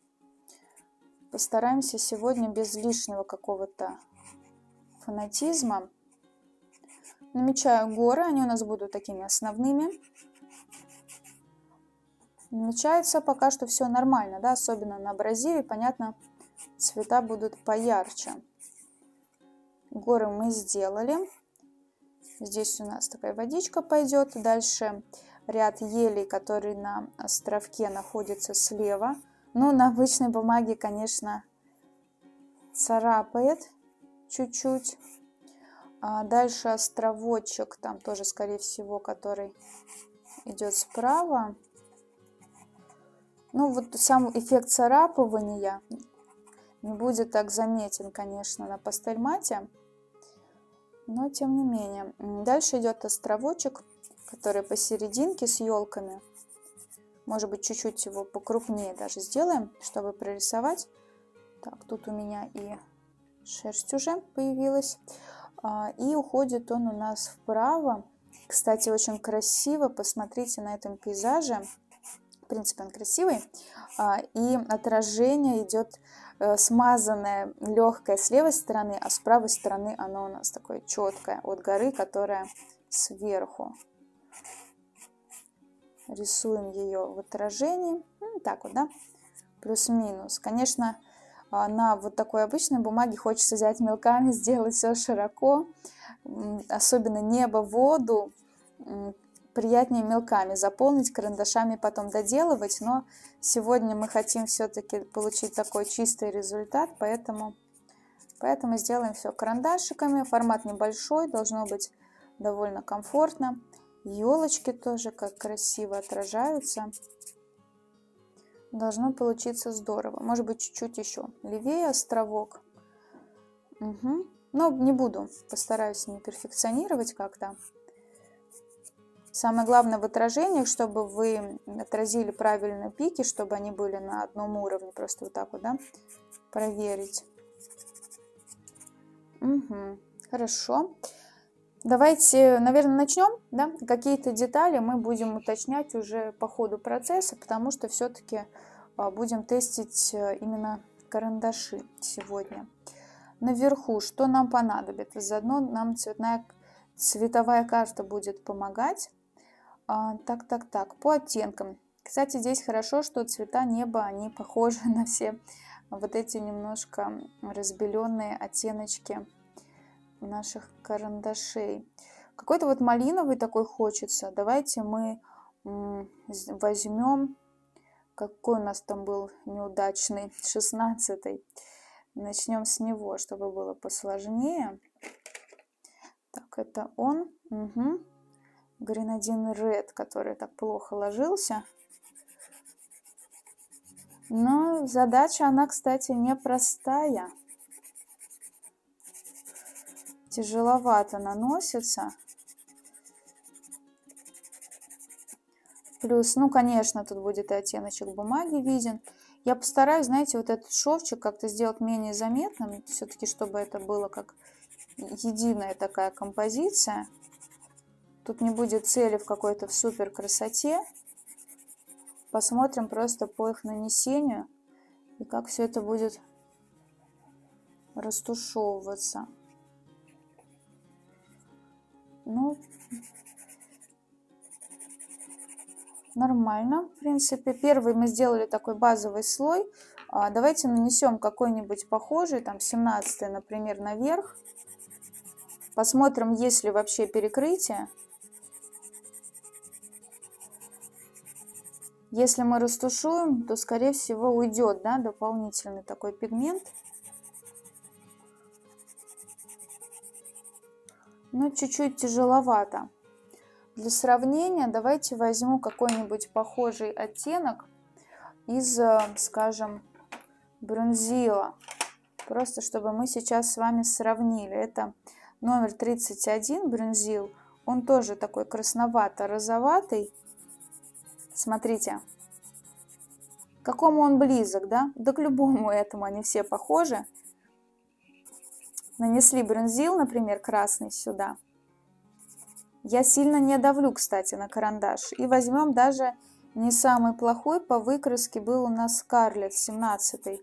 Постараемся сегодня без лишнего какого-то фанатизма. Намечаю горы, они у нас будут такими основными. Намечается пока что все нормально, да, особенно на абразиве, понятно, цвета будут поярче. Горы мы сделали. Здесь у нас такая водичка пойдет. Дальше ряд елей, который на островке находится слева. Ну, на обычной бумаге, конечно, царапает чуть-чуть. А дальше островочек, там тоже, скорее всего, который идет справа. Ну, вот сам эффект царапывания не будет так заметен, конечно, на пастельмате, но тем не менее. Дальше идет островочек, который посерединке с елками. Может быть, чуть-чуть его покрупнее даже сделаем, чтобы прорисовать. Так, тут у меня и шерсть уже появилась. А, и уходит он у нас вправо. Кстати, очень красиво. Посмотрите на этом пейзаже. В принципе, он красивый. А, и отражение идет э, смазанное, легкое с левой стороны, а с правой стороны оно у нас такое четкое от горы, которая сверху. Рисуем ее в отражении. Ну, так вот, да? Плюс-минус. Конечно, а, на вот такой обычной бумаге хочется взять мелками, сделать все широко, особенно небо, воду, приятнее мелками заполнить, карандашами потом доделывать, но сегодня мы хотим все-таки получить такой чистый результат, поэтому, поэтому сделаем все карандашиками, формат небольшой, должно быть довольно комфортно, елочки тоже как красиво отражаются. Должно получиться здорово. Может быть, чуть-чуть еще левее островок. Угу. Но не буду, постараюсь не перфекционировать как-то. Самое главное в отражениях, чтобы вы отразили правильно пики, чтобы они были на одном уровне. Просто вот так вот, да, проверить. Угу. Хорошо. Давайте, наверное, начнем. Да? Какие-то детали мы будем уточнять уже по ходу процесса, потому что все-таки а, будем тестить э, именно карандаши сегодня. Наверху, что нам понадобится? Заодно нам цветная, цветовая карта будет помогать. А, так, так, так, по оттенкам. Кстати, здесь хорошо, что цвета неба, они похожи на все вот эти немножко разбеленные оттеночки наших карандашей. Какой-то вот малиновый такой хочется. Давайте мы возьмем, какой у нас там был неудачный, 16 Начнем с него, чтобы было посложнее. Так, это он. Угу. Гренадин Ред, который так плохо ложился. Но задача, она, кстати, непростая тяжеловато наносится. Плюс, ну, конечно, тут будет и оттеночек бумаги виден. Я постараюсь, знаете, вот этот шовчик как-то сделать менее заметным, все-таки, чтобы это было как единая такая композиция. Тут не будет цели в какой-то в супер красоте. Посмотрим просто по их нанесению и как все это будет растушевываться. Ну, нормально, в принципе. Первый мы сделали такой базовый слой. А, давайте нанесем какой-нибудь похожий, там 17 например, наверх. Посмотрим, есть ли вообще перекрытие. Если мы растушуем, то, скорее всего, уйдет да, дополнительный такой пигмент. Но чуть-чуть тяжеловато. Для сравнения давайте возьму какой-нибудь похожий оттенок из, э, скажем, бронзила. Просто чтобы мы сейчас с вами сравнили. Это номер 31 бронзил. Он тоже такой красновато-розоватый. Смотрите, какому он близок, да? Да к любому этому они все похожи. Нанесли бронзил, например, красный сюда. Я сильно не давлю, кстати, на карандаш. И возьмем даже не самый плохой по выкраске был у нас Скарлет 17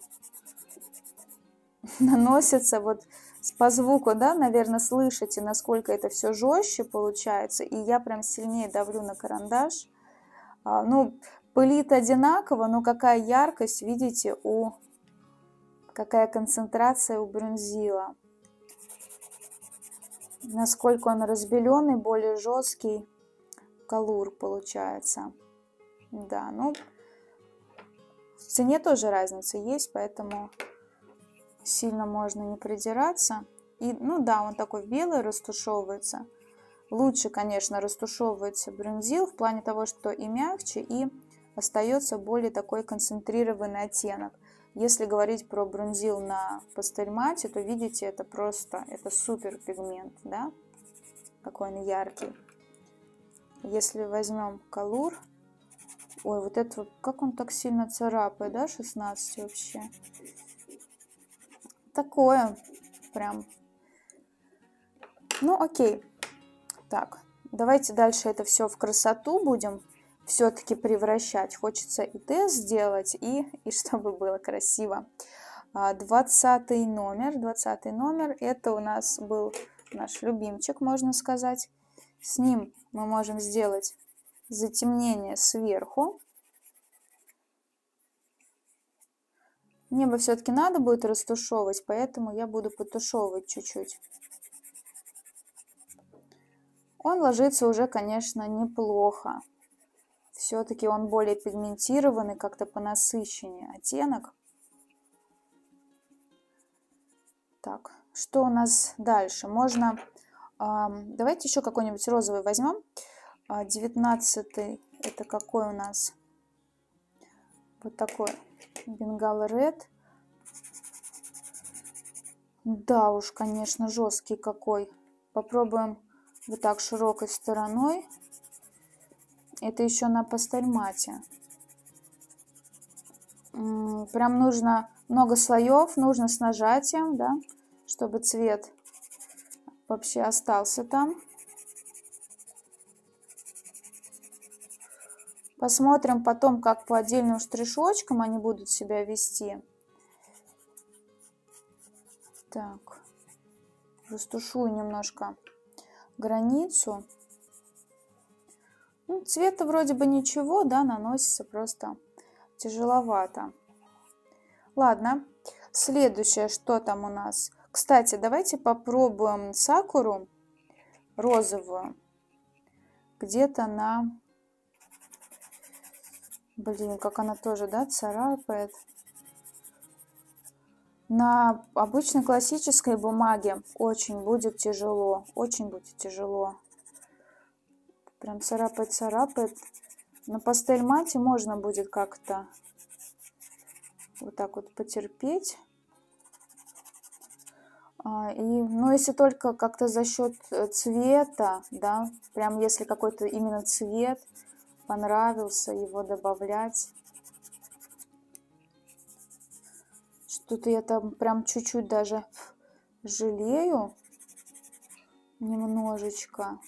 наносится вот по звуку, да, наверное, слышите, насколько это все жестче получается. И я прям сильнее давлю на карандаш. А, ну, пылит одинаково, но какая яркость, видите, у какая концентрация у бронзила. Насколько он разбеленный, более жесткий колур получается. Да, ну, в цене тоже разница есть, поэтому сильно можно не придираться. И, ну да, он такой белый растушевывается. Лучше, конечно, растушевывается бронзил в плане того, что и мягче, и остается более такой концентрированный оттенок. Если говорить про бронзил на пастельмате, то видите, это просто, это супер пигмент, да, какой он яркий. Если возьмем колур, ой, вот это, как он так сильно царапает, да, 16 вообще такое прям. Ну, окей. Так, давайте дальше это все в красоту будем все-таки превращать. Хочется и тест сделать, и, и чтобы было красиво. 20 а, номер, 20 номер, это у нас был наш любимчик, можно сказать. С ним мы можем сделать затемнение сверху. Небо все-таки надо будет растушевывать, поэтому я буду потушевывать чуть-чуть. Он ложится уже, конечно, неплохо. Все-таки он более пигментированный, как-то понасыщеннее оттенок. Так, что у нас дальше? Можно... Э, давайте еще какой-нибудь розовый возьмем. 19 это какой у нас? Вот такой Бенгал Ред. Да уж, конечно, жесткий какой. Попробуем вот так широкой стороной. Это еще на пастельмате. Прям нужно много слоев, нужно с нажатием, да, чтобы цвет вообще остался там. Посмотрим потом, как по отдельным штришочкам они будут себя вести. Так, растушую немножко границу. Ну, цвета вроде бы ничего, да, наносится просто тяжеловато. Ладно, следующее, что там у нас? Кстати, давайте попробуем сакуру розовую где-то на Блин, как она тоже, да, царапает. На обычной классической бумаге очень будет тяжело, очень будет тяжело. Прям царапает, царапает. На пастель мате можно будет как-то вот так вот потерпеть. А, и, ну, если только как-то за счет э, цвета, да, прям если какой-то именно цвет, понравился, его добавлять. Что-то я там прям чуть-чуть даже жалею немножечко.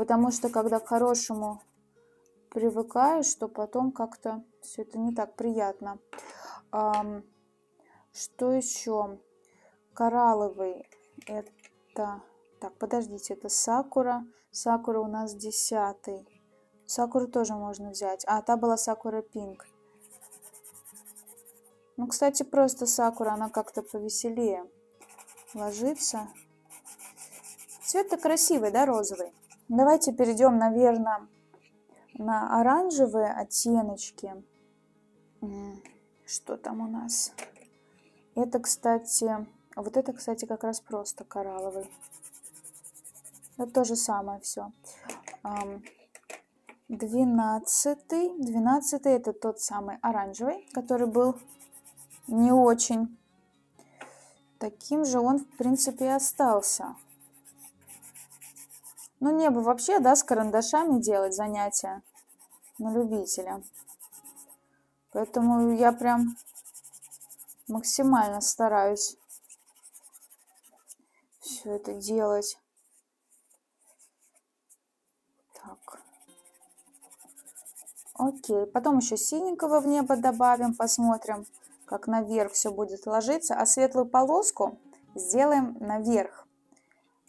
Потому что когда к хорошему привыкаешь, то потом как-то все это не так приятно. Что еще? Коралловый. Это... Так, подождите, это сакура. Сакура у нас десятый. Сакуру тоже можно взять. А, та была Сакура Пинк. Ну, кстати, просто Сакура, она как-то повеселее ложится. Цвет-то красивый, да, розовый? Давайте перейдем, наверное, на оранжевые оттеночки. Что там у нас? Это, кстати, вот это, кстати, как раз просто коралловый. Это то же самое все. Двенадцатый. Двенадцатый это тот самый оранжевый, который был не очень. Таким же он, в принципе, и остался. Ну, не бы вообще, да, с карандашами делать занятия на любителя. Поэтому я прям максимально стараюсь все это делать. Так. Окей. Потом еще синенького в небо добавим, посмотрим, как наверх все будет ложиться. А светлую полоску сделаем наверх,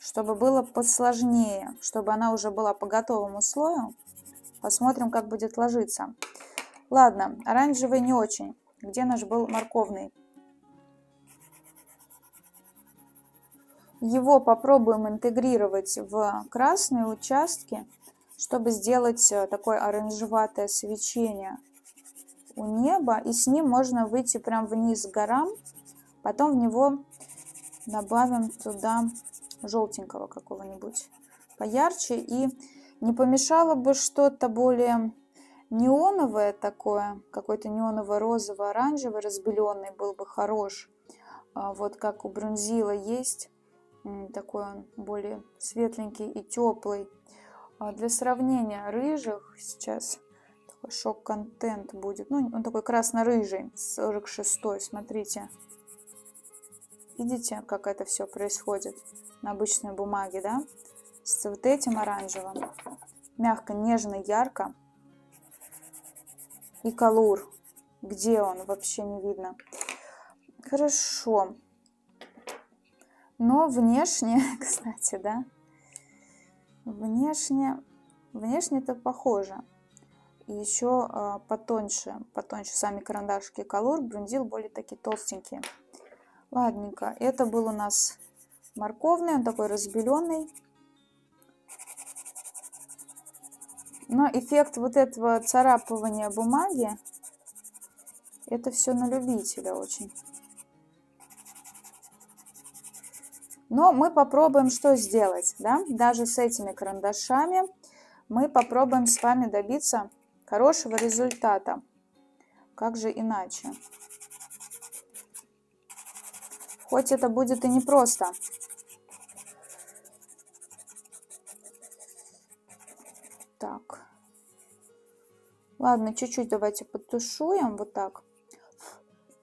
чтобы было посложнее, чтобы она уже была по готовому слою. Посмотрим, как будет ложиться. Ладно, оранжевый не очень. Где наш был морковный? Его попробуем интегрировать в красные участки, чтобы сделать э, такое оранжеватое свечение у неба. И с ним можно выйти прям вниз к горам. Потом в него добавим туда желтенького какого-нибудь поярче. И не помешало бы что-то более неоновое такое, какой-то неоново-розово-оранжевый, разбеленный был бы хорош. А вот как у бронзила есть такой он более светленький и теплый. А для сравнения рыжих сейчас шок-контент будет. Ну, он такой красно-рыжий, 46-й, смотрите. Видите, как это все происходит на обычной бумаге, да? С вот этим оранжевым. Мягко, нежно, ярко. И колур. Где он? Вообще не видно. Хорошо. Но внешне, кстати, да, внешне, внешне это похоже. Еще э, потоньше, потоньше сами карандашки колор, брунзил более такие толстенькие. Ладненько, это был у нас морковный, он такой разбеленный. Но эффект вот этого царапывания бумаги, это все на любителя очень. Но мы попробуем что сделать, да, даже с этими карандашами мы попробуем с вами добиться хорошего результата. Как же иначе? Хоть это будет и непросто. Так. Ладно, чуть-чуть давайте подтушуем вот так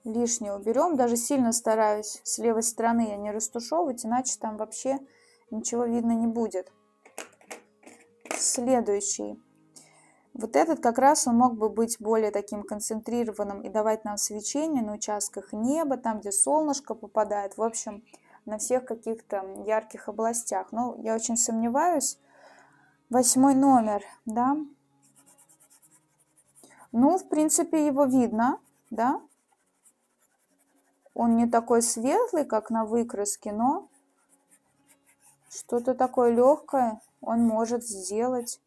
лишнее уберем. Даже сильно стараюсь с левой стороны я не растушевывать, иначе там вообще ничего видно не будет. Следующий. Вот этот как раз он мог бы быть более таким концентрированным и давать нам свечение на участках неба, там, где солнышко попадает. В общем, на всех каких-то ярких областях. Но я очень сомневаюсь. Восьмой номер, да. Ну, в принципе, его видно, да. Он не такой светлый, как на выкраске, но что-то такое легкое он может сделать.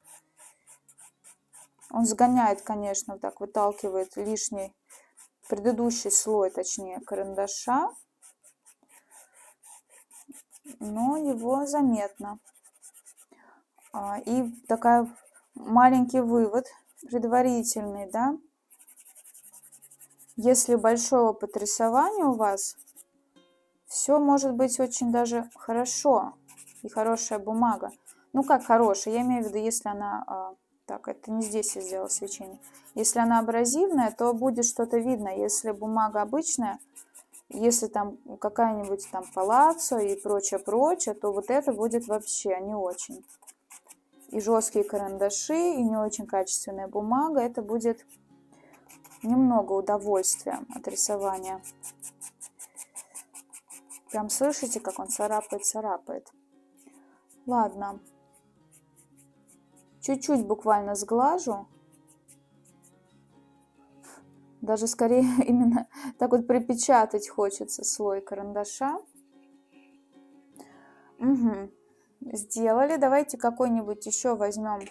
Он сгоняет, конечно, так выталкивает лишний, предыдущий слой, точнее, карандаша. Но его заметно. А, и такая маленький вывод предварительный, да, если большой опыт рисования у вас, все может быть очень даже хорошо и хорошая бумага. Ну как хорошая, я имею в виду, если она... Так, это не здесь я сделала свечение. Если она абразивная, то будет что-то видно. Если бумага обычная, если там какая-нибудь там палаццо и прочее-прочее, то вот это будет вообще не очень. И жесткие карандаши, и не очень качественная бумага, это будет немного удовольствия от рисования. Прям слышите, как он царапает, царапает. Ладно. Чуть-чуть буквально сглажу. Даже скорее именно так вот припечатать хочется слой карандаша. Угу. Сделали. Давайте какой-нибудь еще возьмем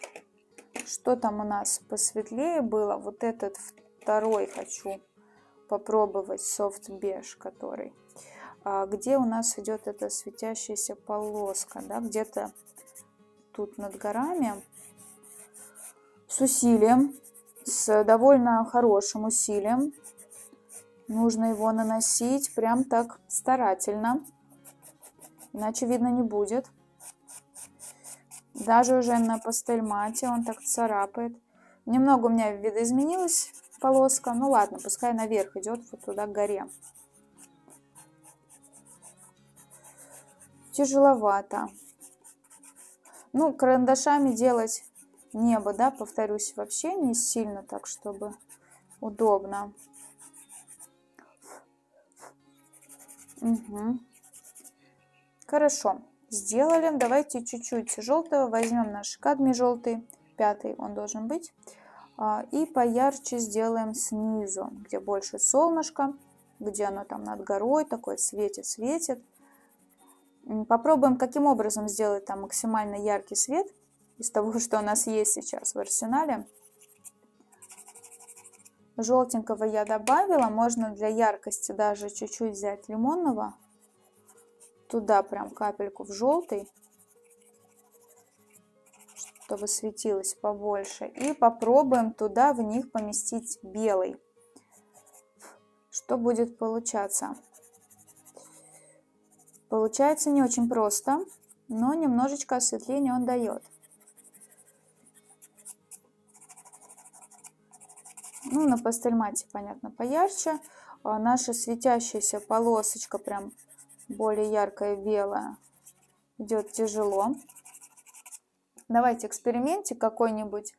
что там у нас посветлее было? Вот этот второй хочу попробовать, soft beige, который. А где у нас идет эта светящаяся полоска, да, где-то тут над горами с усилием, с довольно хорошим усилием. Нужно его наносить прям так старательно, иначе видно не будет. Даже уже на пастельмате он так царапает. Немного у меня видоизменилась полоска. Ну ладно, пускай наверх идет, вот туда к горе. Тяжеловато. Ну, карандашами делать небо, да, повторюсь, вообще не сильно так, чтобы удобно. Угу. Хорошо, сделали. Давайте чуть-чуть желтого. Возьмем наш кадмий желтый, пятый он должен быть. А, и поярче сделаем снизу, где больше солнышко, где оно там над горой такое светит-светит. Попробуем, каким образом сделать там максимально яркий свет из того, что у нас есть сейчас в арсенале. Желтенького я добавила, можно для яркости даже чуть-чуть взять лимонного. Туда прям капельку в желтый, чтобы светилось побольше. И попробуем туда в них поместить белый. Что будет получаться? Получается не очень просто, но немножечко осветления он дает. Ну, на пастельмате, понятно, поярче. А наша светящаяся полосочка, прям более яркая, белая, идет тяжело. Давайте экспериментик какой-нибудь.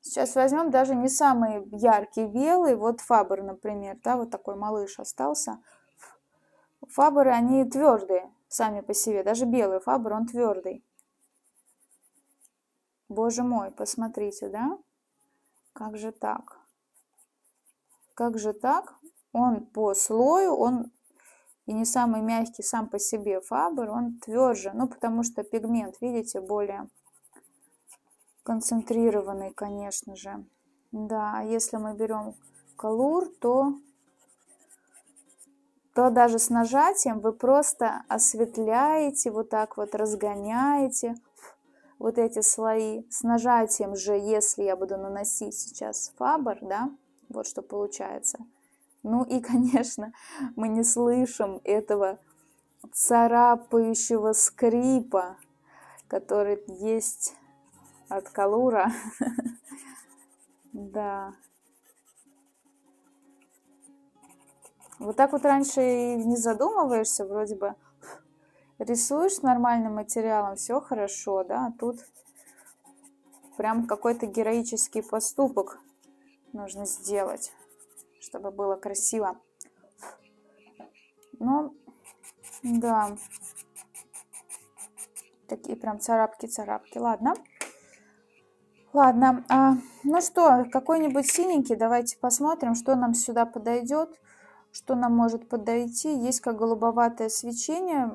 Сейчас возьмем даже не самый яркий белый. Вот Фабер, например, да, вот такой малыш остался. Фаберы, они твердые сами по себе. Даже белый Фабер, он твердый. Боже мой, посмотрите, да? Как же так? Как же так? Он по слою, он и не самый мягкий сам по себе фабер, он тверже. Ну, потому что пигмент, видите, более концентрированный, конечно же. Да, а если мы берем колур, то, то даже с нажатием вы просто осветляете, вот так вот разгоняете вот эти слои. С нажатием же, если я буду наносить сейчас фабер, да, вот что получается. Ну и, конечно, мы не слышим этого царапающего скрипа, который есть от Калура. Да. Вот так вот раньше и не задумываешься, вроде бы рисуешь с нормальным материалом, все хорошо, да, а тут прям какой-то героический поступок нужно сделать, чтобы было красиво. Ну, да. Такие прям царапки-царапки. Ладно. Ладно. А, ну что, какой-нибудь синенький. Давайте посмотрим, что нам сюда подойдет. Что нам может подойти. Есть как голубоватое свечение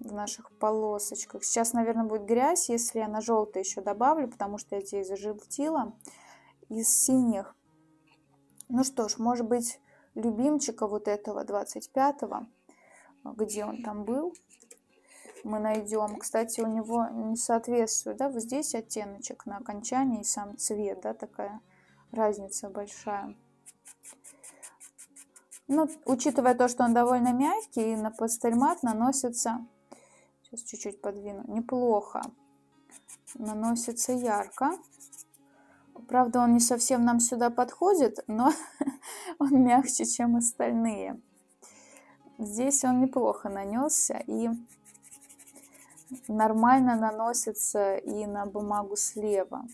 в наших полосочках. Сейчас, наверное, будет грязь, если я на желтый еще добавлю, потому что я здесь зажелтила. Из синих ну что ж, может быть, любимчика вот этого 25-го, где он там был, мы найдем. Кстати, у него не соответствует, да, вот здесь оттеночек на окончании и сам цвет, да, такая разница большая. Ну, учитывая то, что он довольно мягкий, и на пастельмат наносится, сейчас чуть-чуть подвину, неплохо, наносится ярко. Правда, он не совсем нам сюда подходит, но он мягче, чем остальные. Здесь он неплохо нанесся и нормально наносится и на бумагу слева.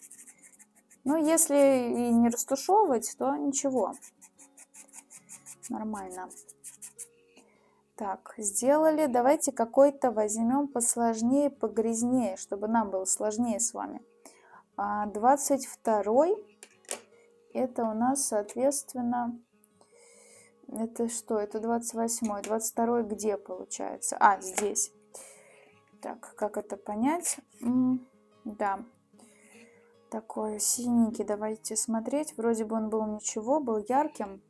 Но если и не растушевывать, то ничего. Нормально. Так, сделали. Давайте какой-то возьмем посложнее, погрязнее, чтобы нам было сложнее с вами. 22 а это у нас, соответственно, это что? Это 28 22 где получается? А, здесь. Так, как это понять? Да. такой синенький. Давайте смотреть. Вроде бы он был ничего, был ярким.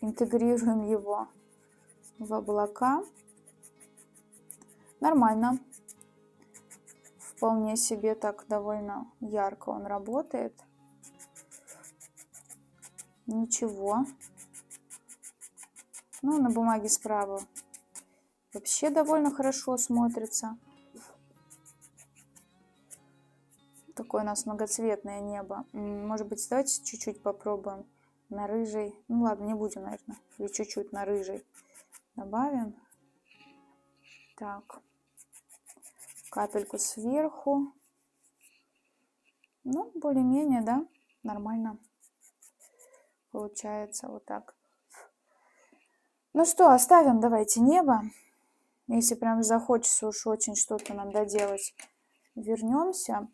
Интегрируем его в облака. Нормально. Вполне себе так довольно ярко он работает. Ничего. Ну, на бумаге справа вообще довольно хорошо смотрится. Такое у нас многоцветное небо. Может быть, давайте чуть-чуть попробуем на рыжий. Ну ладно, не будем, наверное. Или чуть-чуть на рыжий добавим. Так. Капельку сверху. Ну, более-менее, да, нормально. Получается вот так. Ну что, оставим давайте небо. Если прям захочется уж очень что-то нам доделать, вернемся.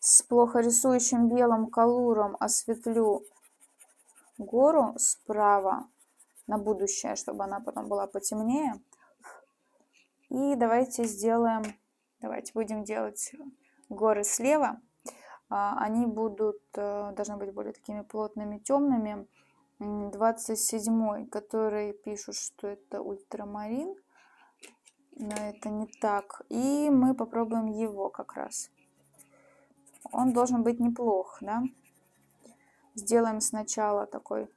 С плохо рисующим белым колуром осветлю гору справа на будущее, чтобы она потом была потемнее. И давайте сделаем, давайте будем делать горы слева. А, они будут, э, должны быть более такими плотными, темными. 27 который пишут, что это ультрамарин, но это не так. И мы попробуем его как раз. Он должен быть неплох, да? Сделаем сначала такой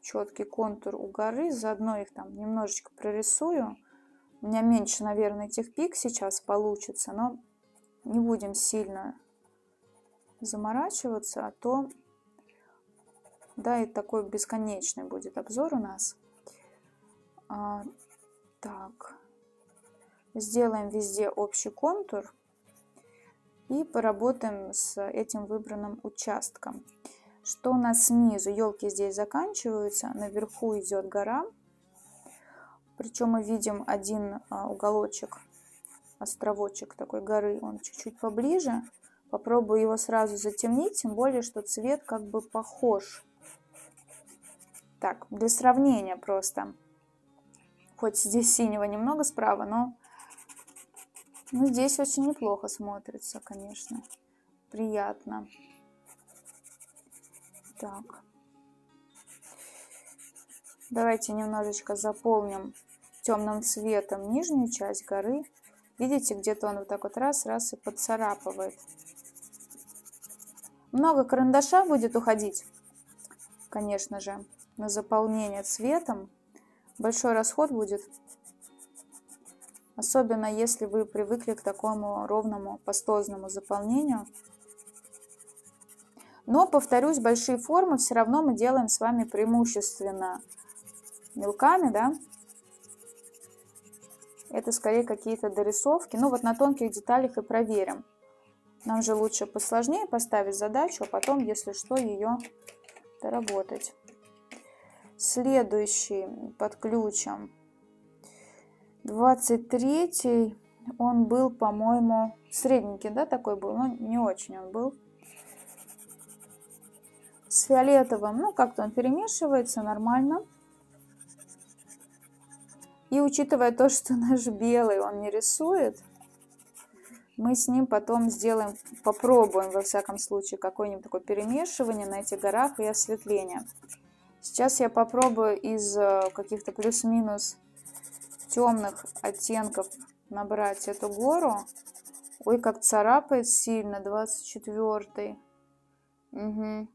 четкий контур у горы, заодно их там немножечко прорисую. Меня меньше, наверное, этих пик сейчас получится, но не будем сильно заморачиваться, а то, да, и такой бесконечный будет обзор у нас. А, так, сделаем везде общий контур и поработаем с этим выбранным участком. Что у нас снизу? Елки здесь заканчиваются, наверху идет гора. Причем мы видим один а, уголочек, островочек такой горы, он чуть-чуть поближе. Попробую его сразу затемнить, тем более, что цвет как бы похож. Так, для сравнения просто. Хоть здесь синего немного справа, но ну, здесь очень неплохо смотрится, конечно. Приятно. Так. Давайте немножечко заполним темным цветом нижнюю часть горы. Видите, где-то он вот так вот раз-раз и поцарапывает. Много карандаша будет уходить, конечно же, на заполнение цветом. Большой расход будет, особенно если вы привыкли к такому ровному пастозному заполнению. Но, повторюсь, большие формы все равно мы делаем с вами преимущественно мелками, да. Это скорее какие-то дорисовки. Ну вот на тонких деталях и проверим. Нам же лучше посложнее поставить задачу, а потом, если что, ее доработать. Следующий под ключем. 23 он был, по-моему, средненький, да, такой был, но не очень он был. С фиолетовым, ну, как-то он перемешивается нормально. И учитывая то, что наш белый он не рисует, мы с ним потом сделаем, попробуем, во всяком случае, какое-нибудь такое перемешивание на этих горах и осветление. Сейчас я попробую из э, каких-то плюс-минус темных оттенков набрать эту гору. Ой, как царапает сильно, 24 Угу.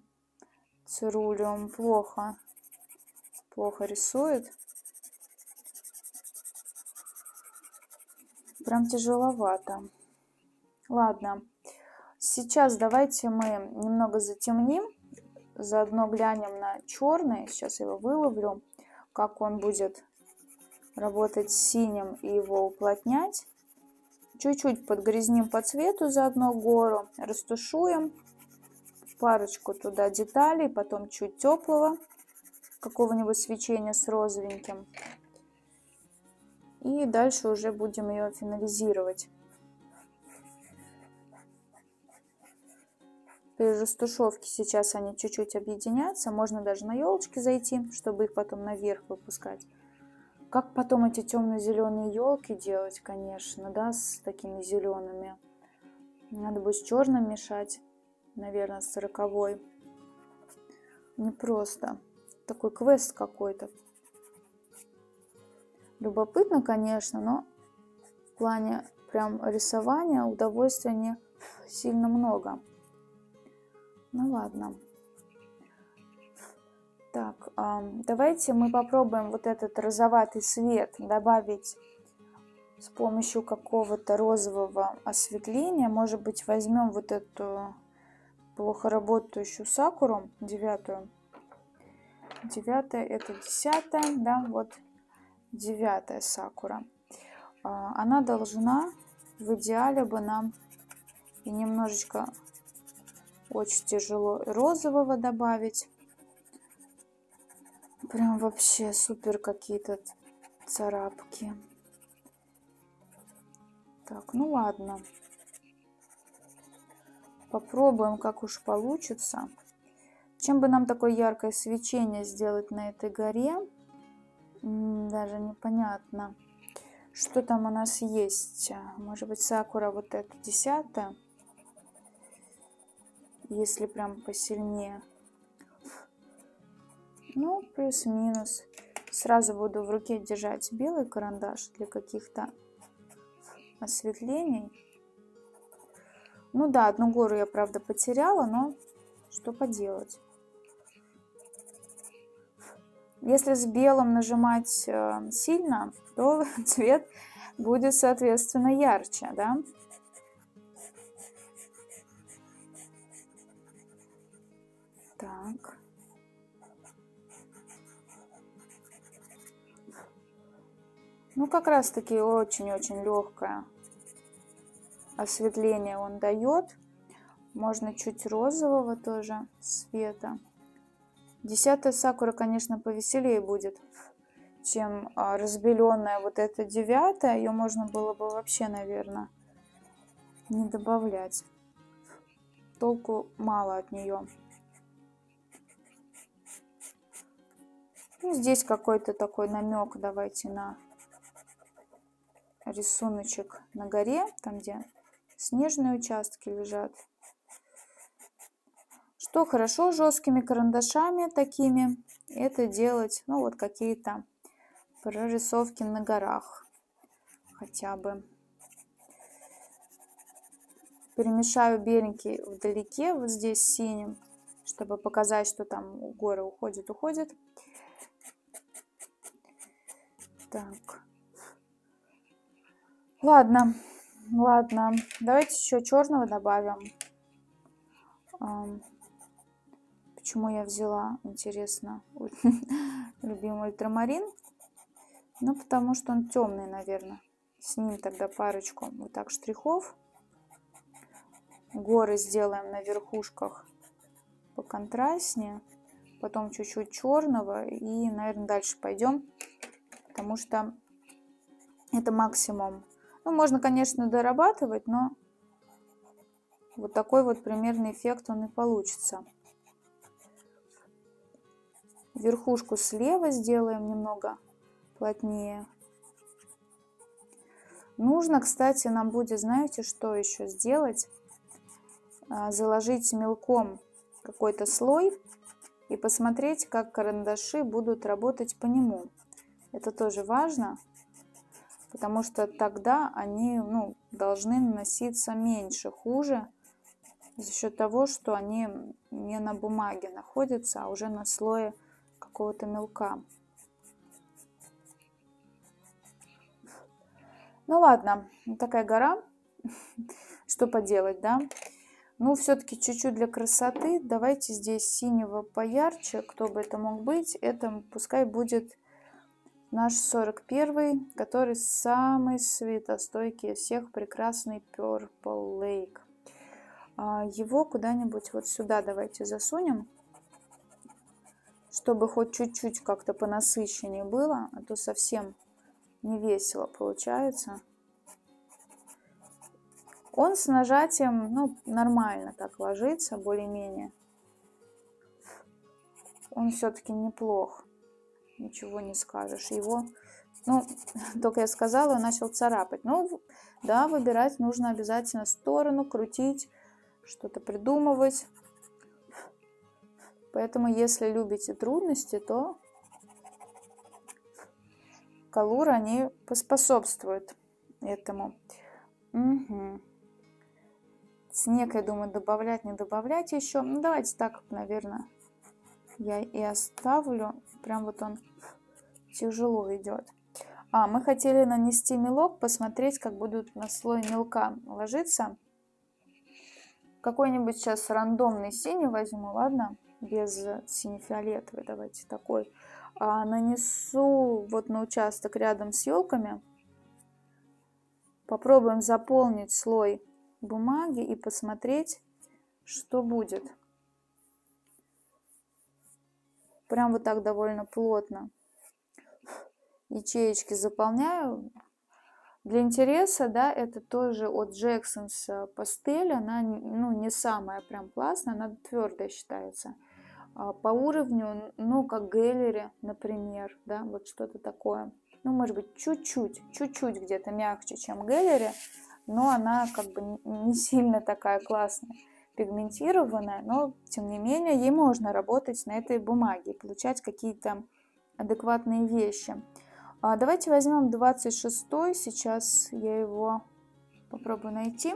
Цирулиум плохо. Плохо рисует. Прям тяжеловато. Ладно, сейчас давайте мы немного затемним, заодно глянем на черный, сейчас его выловлю, как он будет работать с синим и его уплотнять. Чуть-чуть подгрязним по цвету заодно гору, растушуем, парочку туда деталей, потом чуть теплого, какого-нибудь свечения с розовеньким. И дальше уже будем ее финализировать. При растушевке сейчас они чуть-чуть объединятся. Можно даже на елочки зайти, чтобы их потом наверх выпускать. Как потом эти темно-зеленые елки делать, конечно, да, с такими зелеными. Надо будет с черным мешать, наверное, с сороковой. Непросто. Такой квест какой-то. Любопытно, конечно, но в плане прям рисования удовольствия не сильно много. Ну ладно. Так, давайте мы попробуем вот этот розоватый цвет добавить с помощью какого-то розового осветления. Может быть, возьмем вот эту плохо работающую сакуру, девятую. Девятая, это десятая, да, вот девятая сакура. А, она должна в идеале бы нам и немножечко очень тяжело розового добавить. Прям вообще супер какие-то царапки. Так, ну ладно. Попробуем, как уж получится. Чем бы нам такое яркое свечение сделать на этой горе? Даже непонятно. Что там у нас есть? Может быть, сакура вот эта десятая? Если прям посильнее. Ну, плюс-минус. Сразу буду в руке держать белый карандаш для каких-то осветлений. Ну да, одну гору я, правда, потеряла, но что поделать. Если с белым нажимать э, сильно, то цвет будет, соответственно, ярче, да? Так. Ну, как раз-таки очень-очень легкое осветление он дает. Можно чуть розового тоже цвета. Десятая сакура, конечно, повеселее будет, чем а, разбеленная вот эта девятая. Ее можно было бы вообще, наверное, не добавлять. Толку мало от нее. Ну, здесь какой-то такой намек давайте на рисуночек на горе, там где снежные участки лежат. Что хорошо жесткими карандашами такими, это делать, ну вот какие-то прорисовки на горах хотя бы. Перемешаю беленький вдалеке, вот здесь синим, чтобы показать, что там горы уходят, уходят. Так. Ладно, ладно. Давайте еще черного добавим. Почему я взяла, интересно, любимый ультрамарин? Ну, потому что он темный, наверное. С ним тогда парочку вот так штрихов. Горы сделаем на верхушках поконтрастнее. Потом чуть-чуть черного. И, наверное, дальше пойдем. Потому что это максимум ну, можно, конечно, дорабатывать, но вот такой вот примерный эффект он и получится. Верхушку слева сделаем немного плотнее. Нужно, кстати, нам будет, знаете, что еще сделать? А, заложить мелком какой-то слой и посмотреть, как карандаши будут работать по нему. Это тоже важно потому что тогда они ну, должны наноситься меньше, хуже, за счет того, что они не на бумаге находятся, а уже на слое какого-то мелка. Ну ладно, такая гора, что поделать, да? Ну, все-таки чуть-чуть для красоты. Давайте здесь синего поярче, кто бы это мог быть. Это пускай будет Наш 41, который самый светостойкий из всех, прекрасный Purple Lake. А, его куда-нибудь вот сюда давайте засунем, чтобы хоть чуть-чуть как-то понасыщеннее было, а то совсем не весело получается. Он с нажатием, ну, нормально так ложится, более-менее. Он все-таки неплох ничего не скажешь. Его Ну, только я сказала, начал царапать. Ну, да, выбирать нужно обязательно сторону, крутить, что-то придумывать. Поэтому, если любите трудности, то колур они поспособствуют этому. Угу. Снег, я думаю, добавлять, не добавлять еще. Ну, давайте так, наверное, я и оставлю. Прям вот он тяжело идет. А, мы хотели нанести мелок, посмотреть, как будут на слой мелка ложиться. Какой-нибудь сейчас рандомный синий возьму, ладно? Без сине-фиолетовый, давайте такой. А нанесу вот на участок рядом с елками. Попробуем заполнить слой бумаги и посмотреть, что будет. Прям вот так довольно плотно ячеечки заполняю. Для интереса, да, это тоже от Jackson's пастель. Она ну, не самая прям классная, она твердая считается. А по уровню, ну, как Геллери, например, да, вот что-то такое. Ну, может быть, чуть-чуть, чуть-чуть где-то мягче, чем Геллери, но она как бы не сильно такая классная, пигментированная, но, тем не менее, ей можно работать на этой бумаге, получать какие-то адекватные вещи. А давайте возьмем 26 сейчас я его попробую найти.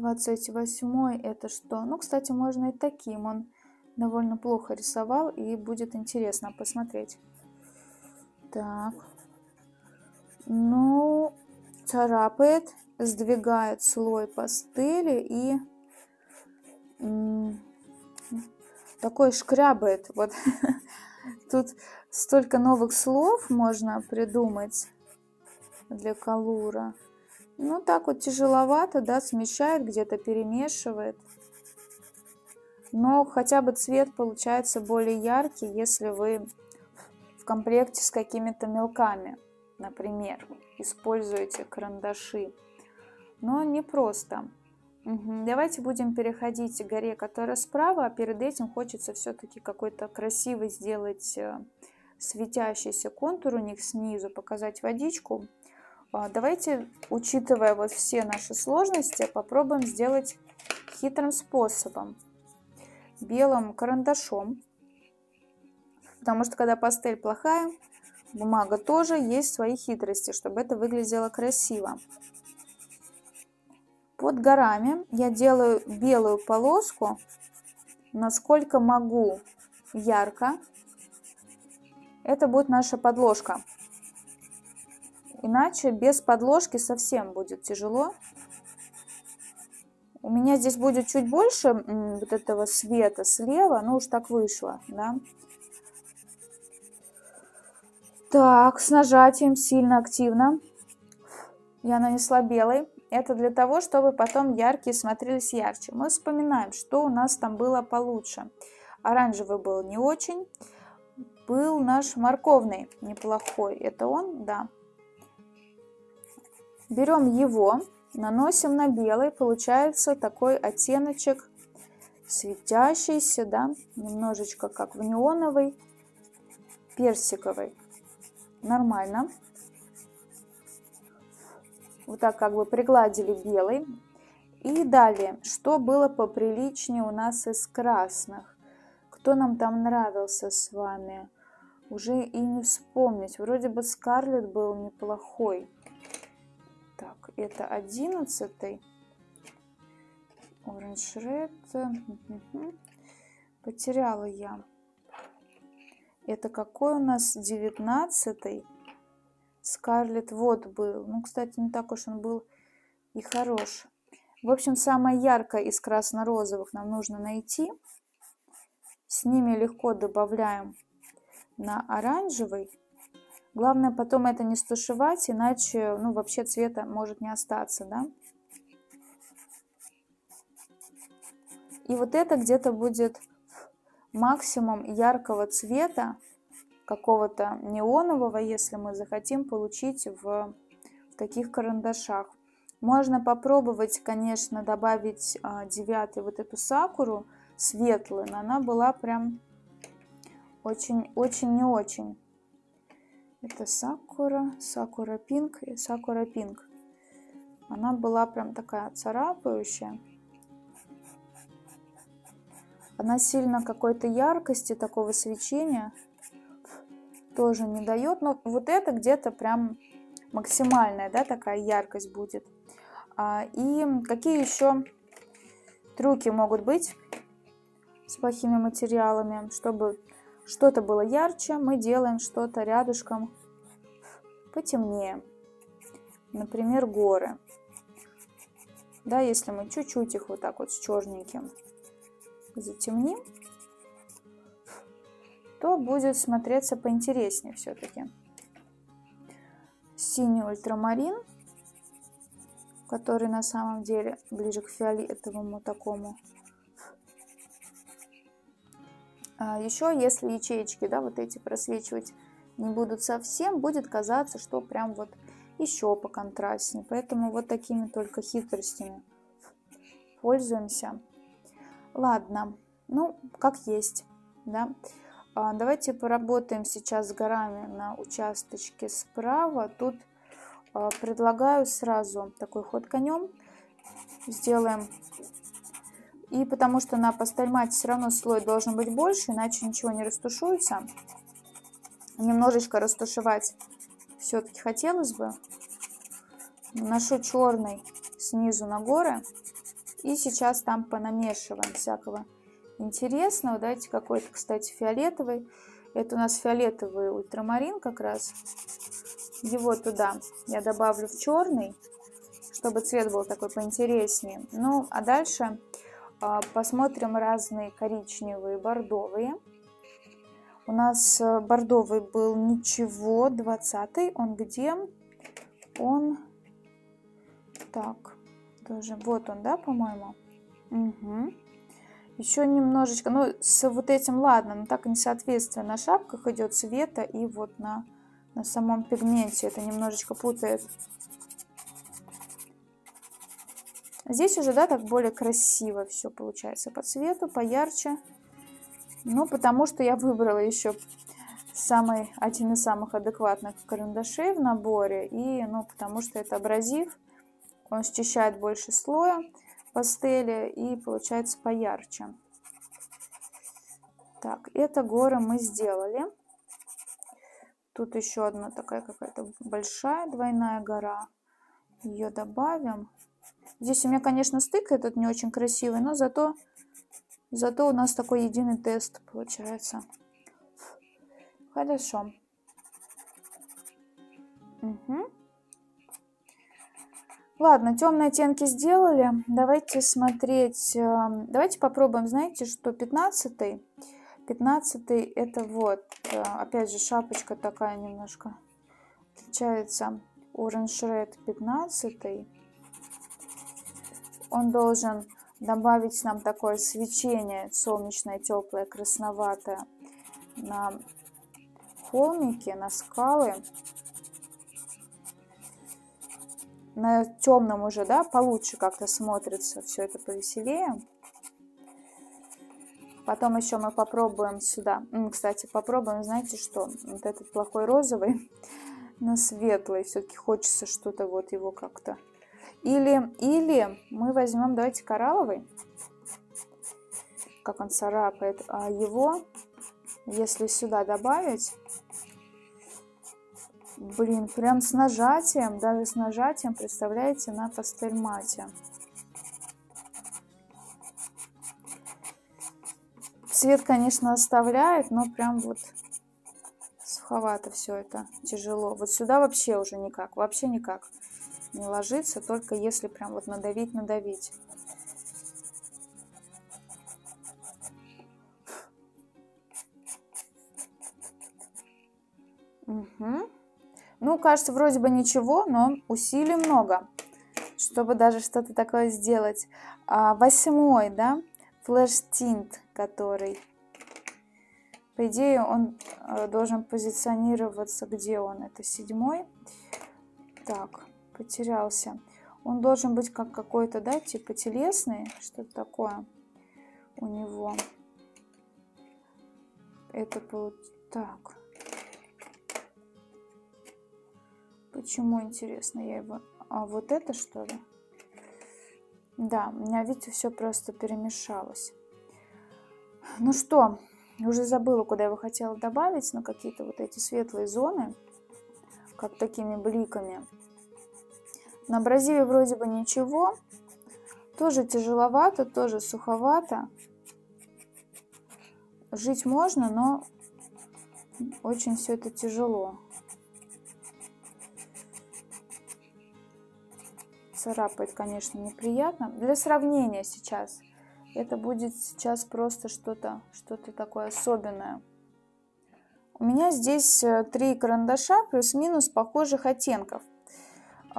28 это что? Ну, кстати, можно и таким. Он довольно плохо рисовал, и будет интересно посмотреть. Так. Ну, царапает, сдвигает слой пастели и такой шкрябает. Вот тут Столько новых слов можно придумать для калура. Ну, так вот тяжеловато, да, смещает, где-то перемешивает. Но хотя бы цвет получается более яркий, если вы в комплекте с какими-то мелками, например, используете карандаши. Но не просто. Угу. Давайте будем переходить к горе, которая справа, а перед этим хочется все-таки какой-то красивый сделать э, светящийся контур у них снизу, показать водичку. А, давайте, учитывая вот все наши сложности, попробуем сделать хитрым способом. Белым карандашом. Потому что когда пастель плохая, бумага тоже есть свои хитрости, чтобы это выглядело красиво. Под горами я делаю белую полоску, насколько могу ярко, это будет наша подложка. Иначе без подложки совсем будет тяжело. У меня здесь будет чуть больше вот этого света слева, ну уж так вышло, да. Так, с нажатием сильно активно. Я нанесла белый. Это для того, чтобы потом яркие смотрелись ярче. Мы вспоминаем, что у нас там было получше. Оранжевый был не очень был наш морковный неплохой. Это он? Да. Берем его, наносим на белый. Получается такой оттеночек светящийся, да, немножечко как в неоновый, персиковый. Нормально. Вот так как бы пригладили белый. И далее, что было поприличнее у нас из красных? Кто нам там нравился с вами? уже и не вспомнить. Вроде бы Скарлет был неплохой. Это одиннадцатый. Orange Red. Потеряла я. Это какой у нас девятнадцатый? Скарлет вот был. Ну, кстати, не так уж он был и хорош. В общем, самое яркое из красно-розовых нам нужно найти. С ними легко добавляем на оранжевый. Главное потом это не стушевать, иначе ну, вообще цвета может не остаться. Да? И вот это где-то будет максимум яркого цвета, какого-то неонового, если мы захотим получить в, таких карандашах. Можно попробовать, конечно, добавить а, девятый вот эту сакуру светлую, но она была прям очень, очень не очень. Это Сакура, Сакура Пинк и Сакура Пинк. Она была прям такая царапающая. Она сильно какой-то яркости, такого свечения тоже не дает. Но вот это где-то прям максимальная, да, такая яркость будет. А, и какие еще трюки могут быть с плохими материалами, чтобы что-то было ярче, мы делаем что-то рядышком потемнее. Например, горы. Да, если мы чуть-чуть их вот так вот с черненьким затемним, то будет смотреться поинтереснее все-таки. Синий ультрамарин, который на самом деле ближе к фиолетовому такому. Еще если ячеечки, да, вот эти просвечивать не будут совсем, будет казаться, что прям вот еще по контрастнее. Поэтому вот такими только хитростями пользуемся. Ладно, ну, как есть, да. А, давайте поработаем сейчас с горами на участочке справа. Тут а, предлагаю сразу такой ход конем. Сделаем. И потому что на пастельмате все равно слой должен быть больше, иначе ничего не растушуется. Немножечко растушевать все-таки хотелось бы. Наношу черный снизу на горы. И сейчас там понамешиваем всякого интересного. Давайте какой-то, кстати, фиолетовый. Это у нас фиолетовый ультрамарин как раз. Его туда я добавлю в черный, чтобы цвет был такой поинтереснее. Ну, а дальше посмотрим разные коричневые, бордовые. У нас э, бордовый был ничего, 20 Он где? Он... Так, тоже... Вот он, да, по-моему? Угу. Еще немножечко, ну, с вот этим, ладно, но так несоответствие на шапках идет цвета и вот на, на самом пигменте. Это немножечко путает. Здесь уже, да, так более красиво все получается по цвету, поярче. Ну, потому что я выбрала еще самый, один из самых адекватных карандашей в наборе. И, ну, потому что это абразив, он счищает больше слоя пастели и получается поярче. Так, это горы мы сделали. Тут еще одна такая какая-то большая двойная гора. Ее добавим. Здесь у меня, конечно, стык этот не очень красивый, но зато, зато у нас такой единый тест получается. Хорошо. Угу. Ладно, темные оттенки сделали. Давайте смотреть. Эм, давайте попробуем, знаете, что 15 15 это вот, э, опять же, шапочка такая немножко отличается. Orange Red 15 Он должен добавить нам такое свечение солнечное, теплое, красноватое на холмики, на скалы на темном уже, да, получше как-то смотрится все это повеселее. Потом еще мы попробуем сюда. Кстати, попробуем, знаете что, вот этот плохой розовый на светлый. Все-таки хочется что-то вот его как-то. Или, или мы возьмем, давайте коралловый, как он царапает, а его, если сюда добавить, Блин, прям с нажатием, даже с нажатием, представляете, на пастельмате. Цвет, конечно, оставляет, но прям вот суховато все это, тяжело. Вот сюда вообще уже никак, вообще никак не ложится, только если прям вот надавить, надавить. Угу. Ну, кажется, вроде бы ничего, но усилий много, чтобы даже что-то такое сделать. А, восьмой, да, флеш тинт, который, по идее, он э, должен позиционироваться, где он, это седьмой. Так, потерялся. Он должен быть как какой-то, да, типа телесный, что-то такое у него. Это будет так. Почему, интересно, я его... А вот это что ли? Да, у меня, видите, все просто перемешалось. Ну что, уже забыла, куда я его хотела добавить, но какие-то вот эти светлые зоны, как такими бликами. На абразиве вроде бы ничего, тоже тяжеловато, тоже суховато. Жить можно, но очень все это тяжело. Царапает, конечно, неприятно. Для сравнения сейчас. Это будет сейчас просто что-то что, -то, такое особенное. У меня здесь э, три карандаша плюс-минус похожих оттенков.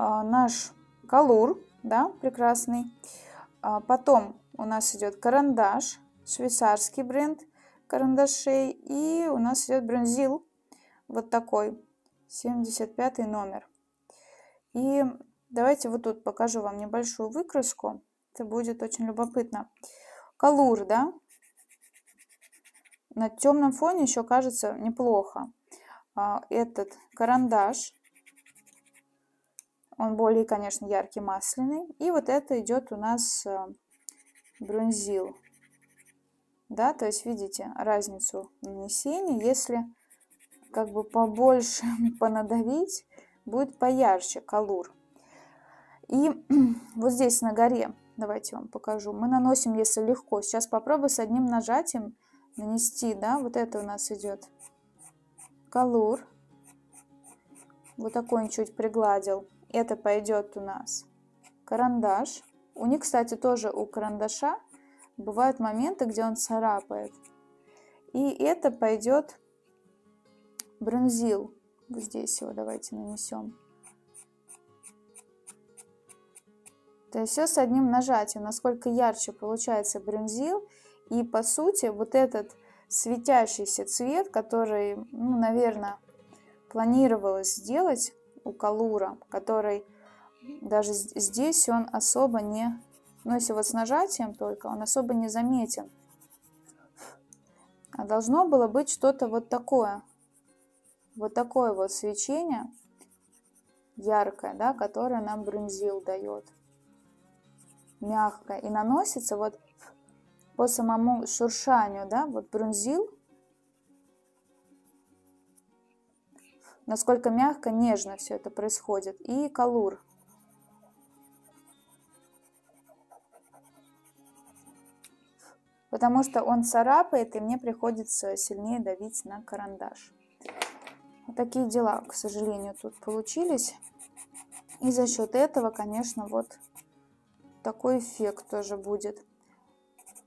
А, наш колур, да, прекрасный. А потом у нас идет карандаш, швейцарский бренд карандашей. И у нас идет бронзил, вот такой, 75 номер. И давайте вот тут покажу вам небольшую выкраску. Это будет очень любопытно. Колур, да? На темном фоне еще кажется неплохо. А, этот карандаш, он более, конечно, яркий, масляный. И вот это идет у нас э, бронзил да, то есть видите разницу нанесения, если как бы побольше понадавить, будет поярче колур. И вот здесь на горе, давайте вам покажу, мы наносим, если легко. Сейчас попробую с одним нажатием нанести, да, вот это у нас идет колур. Вот такой он чуть пригладил. Это пойдет у нас карандаш. У них, кстати, тоже у карандаша бывают моменты, где он царапает. И это пойдет бронзил. Вот здесь его давайте нанесем. То есть все с одним нажатием, насколько ярче получается бронзил. И по сути вот этот светящийся цвет, который, ну, наверное, планировалось сделать у Калура, который даже здесь он особо не но если вот с нажатием только, он особо не заметен. А должно было быть что-то вот такое. Вот такое вот свечение яркое, да, которое нам брынзил дает. Мягкое. И наносится вот по самому шуршанию, да, вот брунзил. Насколько мягко, нежно все это происходит. И калур. потому что он царапает, и мне приходится сильнее давить на карандаш. Вот такие дела, к сожалению, тут получились. И за счет этого, конечно, вот такой эффект тоже будет.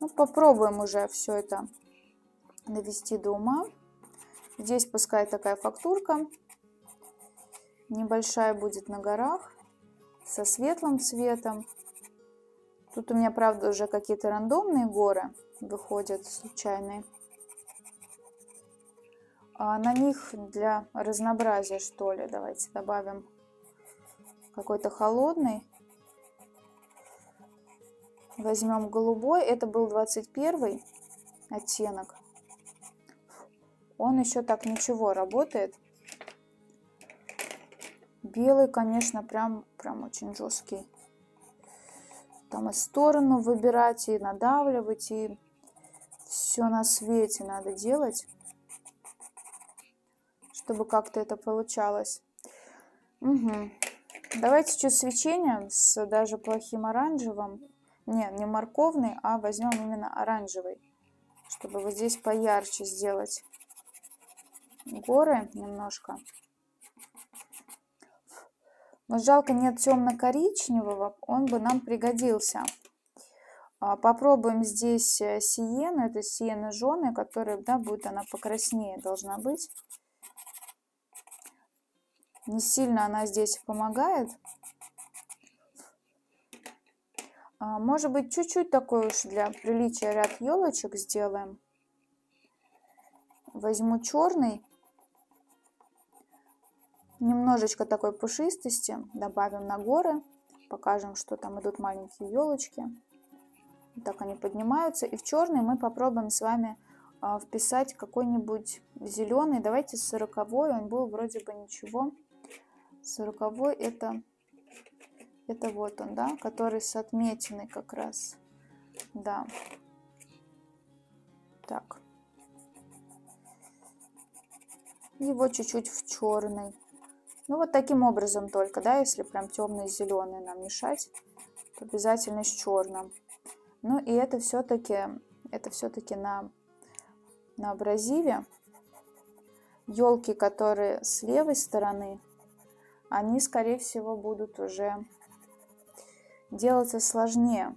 Ну, попробуем уже все это довести до ума. Здесь пускай такая фактурка. Небольшая будет на горах, со светлым цветом. Тут у меня, правда, уже какие-то рандомные горы выходят случайные. А на них для разнообразия, что ли, давайте добавим какой-то холодный. Возьмем голубой. Это был 21 оттенок. Он еще так ничего работает. Белый, конечно, прям, прям очень жесткий. Там и сторону выбирать, и надавливать, и все на свете надо делать, чтобы как-то это получалось. Угу. Давайте чуть свечение с даже плохим оранжевым. Не, не морковный, а возьмем именно оранжевый, чтобы вот здесь поярче сделать горы немножко. Но жалко нет темно-коричневого, он бы нам пригодился. А, попробуем здесь э, сиену. Это сиена жженая, которая, да, будет она покраснее должна быть. Не сильно она здесь помогает. А, может быть, чуть-чуть такой уж для приличия ряд елочек сделаем. Возьму черный. Немножечко такой пушистости добавим на горы. Покажем, что там идут маленькие елочки так они поднимаются. И в черный мы попробуем с вами а, вписать какой-нибудь зеленый. Давайте сороковой, он был вроде бы ничего. Сороковой это, это вот он, да, который с отметиной как раз. Да. Так. Его чуть-чуть в черный. Ну вот таким образом только, да, если прям темный зеленый нам мешать, то обязательно с черным. Ну и это все-таки, это все-таки на, на абразиве. Елки, которые с левой стороны, они, скорее всего, будут уже делаться сложнее.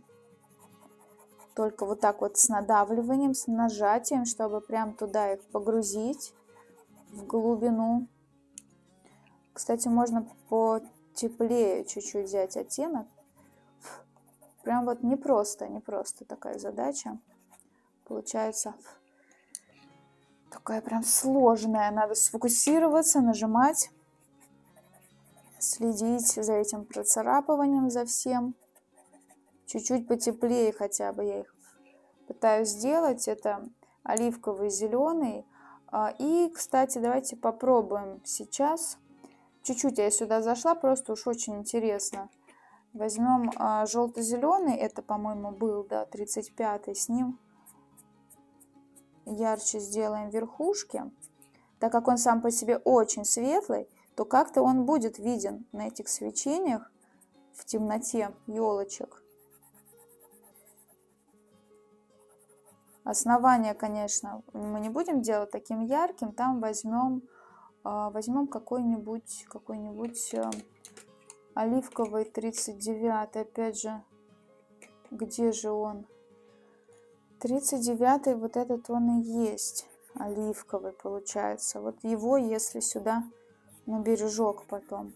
Только вот так вот с надавливанием, с нажатием, чтобы прям туда их погрузить в глубину. Кстати, можно потеплее чуть-чуть взять оттенок. Прям вот непросто, непросто такая задача. Получается такая прям сложная. Надо сфокусироваться, нажимать, следить за этим процарапыванием, за всем. Чуть-чуть потеплее хотя бы я их пытаюсь сделать. Это оливковый, зеленый. А, и, кстати, давайте попробуем сейчас Чуть-чуть я сюда зашла, просто уж очень интересно. Возьмем а, желто-зеленый, это, по-моему, был, да, 35-й, с ним ярче сделаем верхушки. Так как он сам по себе очень светлый, то как-то он будет виден на этих свечениях в темноте елочек. Основание, конечно, мы не будем делать таким ярким, там возьмем возьмем какой-нибудь какой-нибудь э, оливковый 39 опять же. Где же он? 39 вот этот он и есть оливковый получается. Вот его если сюда на бережок потом.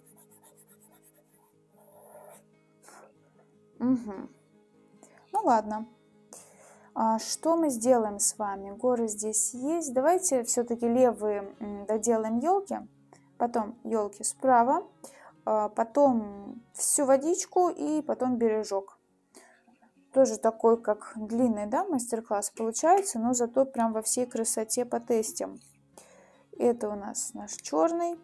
Угу. ну ладно. а что мы сделаем с вами? Горы здесь есть. Давайте все-таки левые доделаем елки. Потом елки справа. А потом всю водичку и потом бережок. Тоже такой, как длинный да, мастер-класс получается, но зато прям во всей красоте потестим. Это у нас наш черный.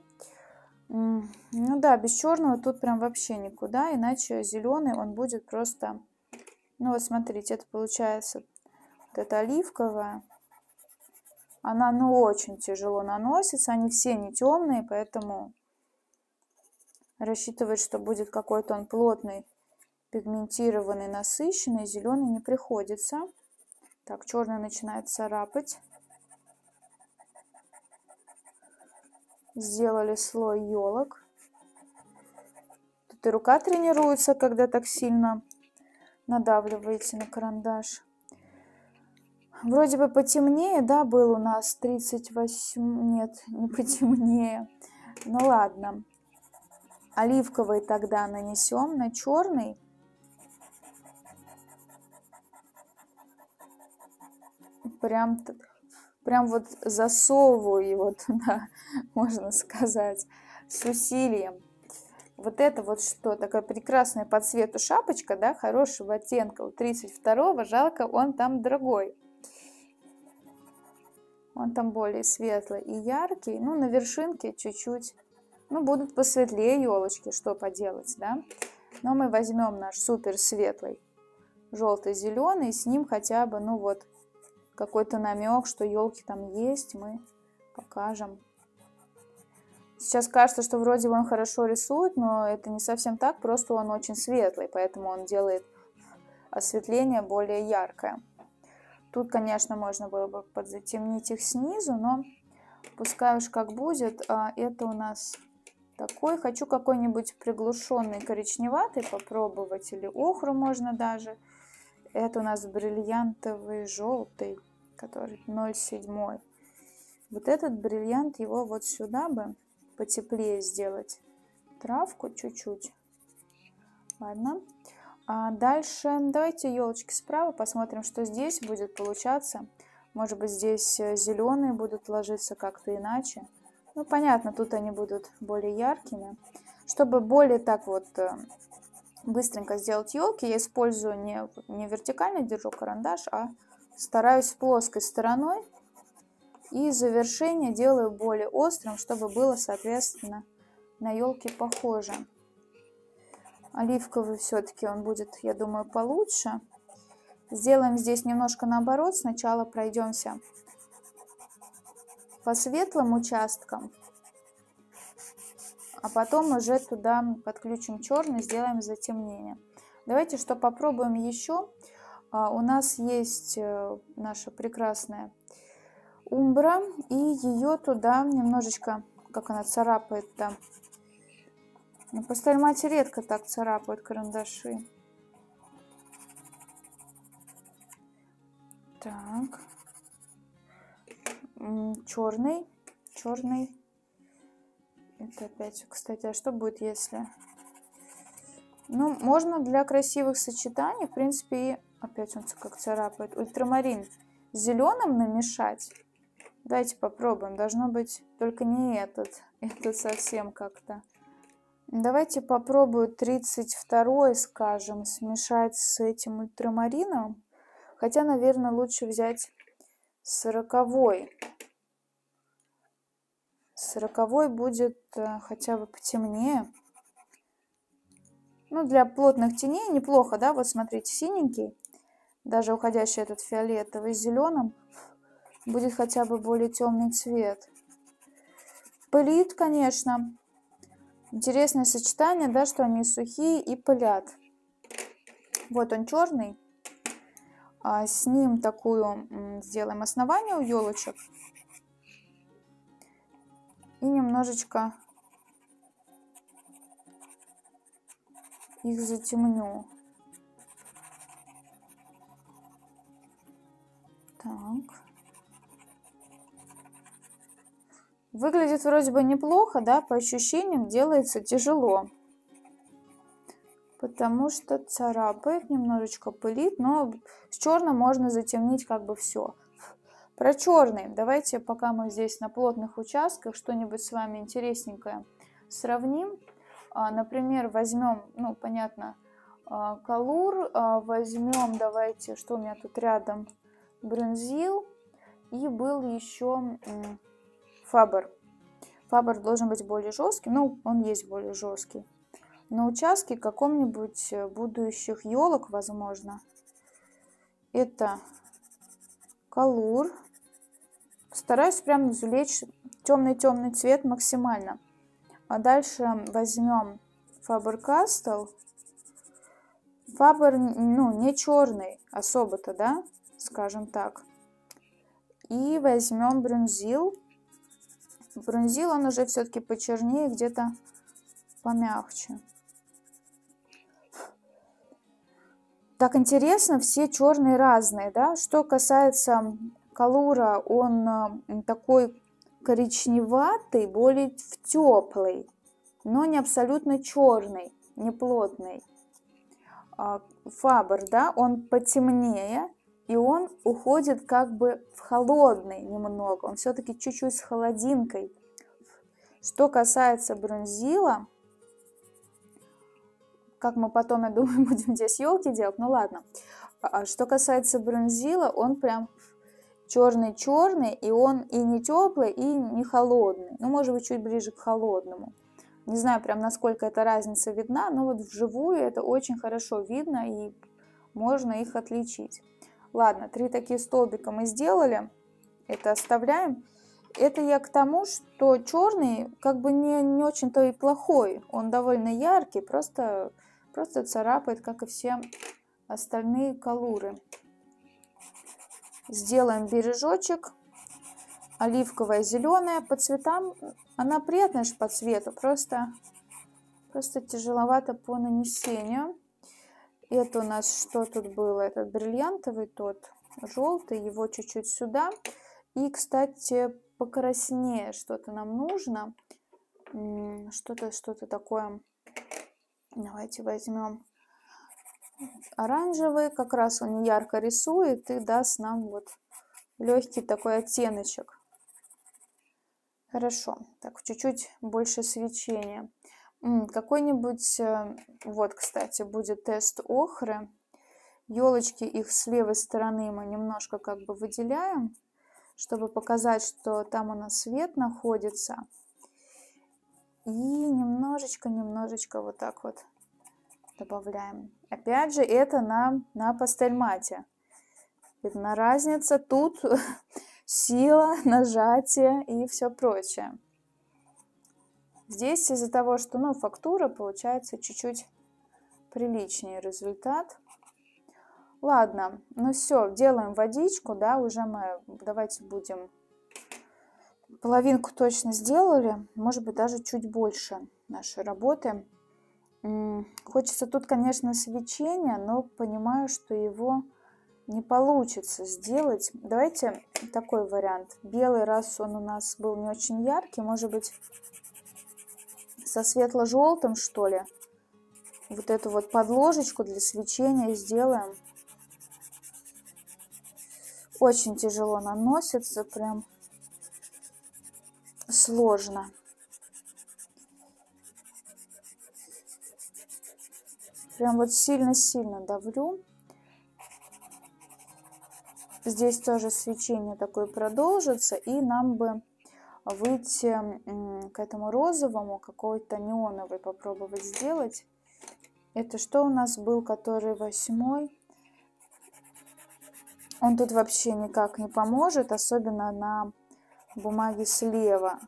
Ну да, без черного тут прям вообще никуда, иначе зеленый он будет просто... Ну вот смотрите, это получается вот эта оливковая, она ну очень тяжело наносится, они все не темные, поэтому рассчитывать, что будет какой-то он плотный, пигментированный, насыщенный, зеленый не приходится. Так, черный начинает царапать. Сделали слой елок. Тут и рука тренируется, когда так сильно надавливаете на карандаш. Вроде бы потемнее, да, был у нас 38, нет, не потемнее. Ну ладно. Оливковый тогда нанесем на черный. Прям, прям вот засовываю его туда, можно сказать, с усилием. Вот это вот что, такая прекрасная по цвету шапочка, да, хорошего оттенка, у 32-го, жалко, он там дорогой. Он там более светлый и яркий. Ну, на вершинке чуть-чуть. Ну, будут посветлее елочки, что поделать, да. Но мы возьмем наш супер светлый желтый-зеленый, с ним хотя бы, ну вот, какой-то намек, что елки там есть, мы покажем. Сейчас кажется, что вроде он хорошо рисует, но это не совсем так, просто он очень светлый, поэтому он делает осветление более яркое. Тут, конечно, можно было бы подзатемнить их снизу, но пускай уж как будет. А это у нас такой. Хочу какой-нибудь приглушенный коричневатый попробовать, или охру можно даже. Это у нас бриллиантовый желтый, который 0,7. Вот этот бриллиант, его вот сюда бы потеплее сделать. Травку чуть-чуть. Ладно. А дальше давайте елочки справа, посмотрим, что здесь будет получаться. Может быть, здесь э, зеленые будут ложиться как-то иначе. Ну, понятно, тут они будут более яркими. Чтобы более так вот э, быстренько сделать елки, я использую не, не вертикально держу карандаш, а стараюсь плоской стороной. И завершение делаю более острым, чтобы было, соответственно, на елке похоже. Оливковый все-таки он будет, я думаю, получше. Сделаем здесь немножко наоборот. Сначала пройдемся по светлым участкам, а потом уже туда подключим черный, сделаем затемнение. Давайте что попробуем еще. А, у нас есть э, наша прекрасная умбра, и ее туда немножечко, как она царапает там. На пастельмате редко так царапают карандаши. Так. Черный. Черный. Это опять, кстати, а что будет, если... Ну, можно для красивых сочетаний, в принципе, и... Опять он как царапает. Ультрамарин с зеленым намешать. Давайте попробуем. Должно быть только не этот. Этот совсем как-то. Давайте попробую 32 скажем, смешать с этим ультрамарином. Хотя, наверное, лучше взять 40 -й. 40 будет э, хотя бы потемнее. Ну, для плотных теней неплохо, да? Вот смотрите, синенький, даже уходящий этот фиолетовый с зеленым, будет хотя бы более темный цвет. Пылит, конечно. Интересное сочетание, да, что они сухие и пылят. Вот он черный. А с ним такую сделаем основание у елочек. И немножечко их затемню. Так. Выглядит вроде бы неплохо, да, по ощущениям делается тяжело. Потому что царапает, немножечко пылит, но с черным можно затемнить как бы все. Про черный. Давайте, пока мы здесь на плотных участках, что-нибудь с вами интересненькое сравним. А, например, возьмем, ну, понятно, а, калур, а, возьмем, давайте, что у меня тут рядом, брынзил, и был еще Фабер. Фабер должен быть более жесткий, ну, он есть более жесткий. На участке каком-нибудь э, будущих елок, возможно, это колур. Стараюсь прям извлечь темный-темный цвет максимально. А дальше возьмем Faber Castell. Фабер, ну, не черный особо-то, да, скажем так. И возьмем брюнзил Бронзил он уже все-таки почернее, где-то помягче. Так интересно, все черные разные, да? Что касается колура, он э, такой коричневатый, более в теплый, но не абсолютно черный, не плотный. А, Фабр, да, он потемнее, и он уходит как бы в холодный немного, он все-таки чуть-чуть с холодинкой. Что касается бронзила, как мы потом, я думаю, будем здесь елки делать, ну ладно. А что касается бронзила, он прям черный-черный, и он и не теплый, и не холодный. Ну, может быть, чуть ближе к холодному. Не знаю прям, насколько эта разница видна, но вот вживую это очень хорошо видно, и можно их отличить. Ладно, три такие столбика мы сделали. Это оставляем. Это я к тому, что черный как бы не, не очень-то и плохой. Он довольно яркий, просто, просто царапает, как и все остальные колуры. Сделаем бережочек. Оливковая, зеленая. По цветам она приятная по цвету, просто, просто тяжеловато по нанесению. Это у нас что тут было? Этот бриллиантовый тот, желтый, его чуть-чуть сюда. И, кстати, покраснее что-то нам нужно. Что-то, что-то такое. Давайте возьмем оранжевый. Как раз он ярко рисует и даст нам вот легкий такой оттеночек. Хорошо. Так, чуть-чуть больше свечения. Какой-нибудь, э, вот, кстати, будет тест охры. Елочки их с левой стороны мы немножко как бы выделяем, чтобы показать, что там у нас свет находится. И немножечко-немножечко вот так вот добавляем. Опять же, это на, на пастельмате. Видна разница. Тут сила, нажатие и все прочее. Здесь из-за того, что ну, фактура получается чуть-чуть приличнее результат. Ладно, ну все, делаем водичку, да, уже мы, давайте будем, половинку точно сделали, может быть, даже чуть больше нашей работы. Хочется тут, конечно, свечение, но понимаю, что его не получится сделать. Давайте такой вариант. Белый, раз он у нас был не очень яркий, может быть, со светло-желтым, что ли. Вот эту вот подложечку для свечения сделаем. Очень тяжело наносится, прям сложно. Прям вот сильно-сильно давлю. Здесь тоже свечение такое продолжится, и нам бы выйти к этому розовому, какой-то неоновый попробовать сделать. Это что у нас был, который восьмой? Он тут вообще никак не поможет, особенно на бумаге слева.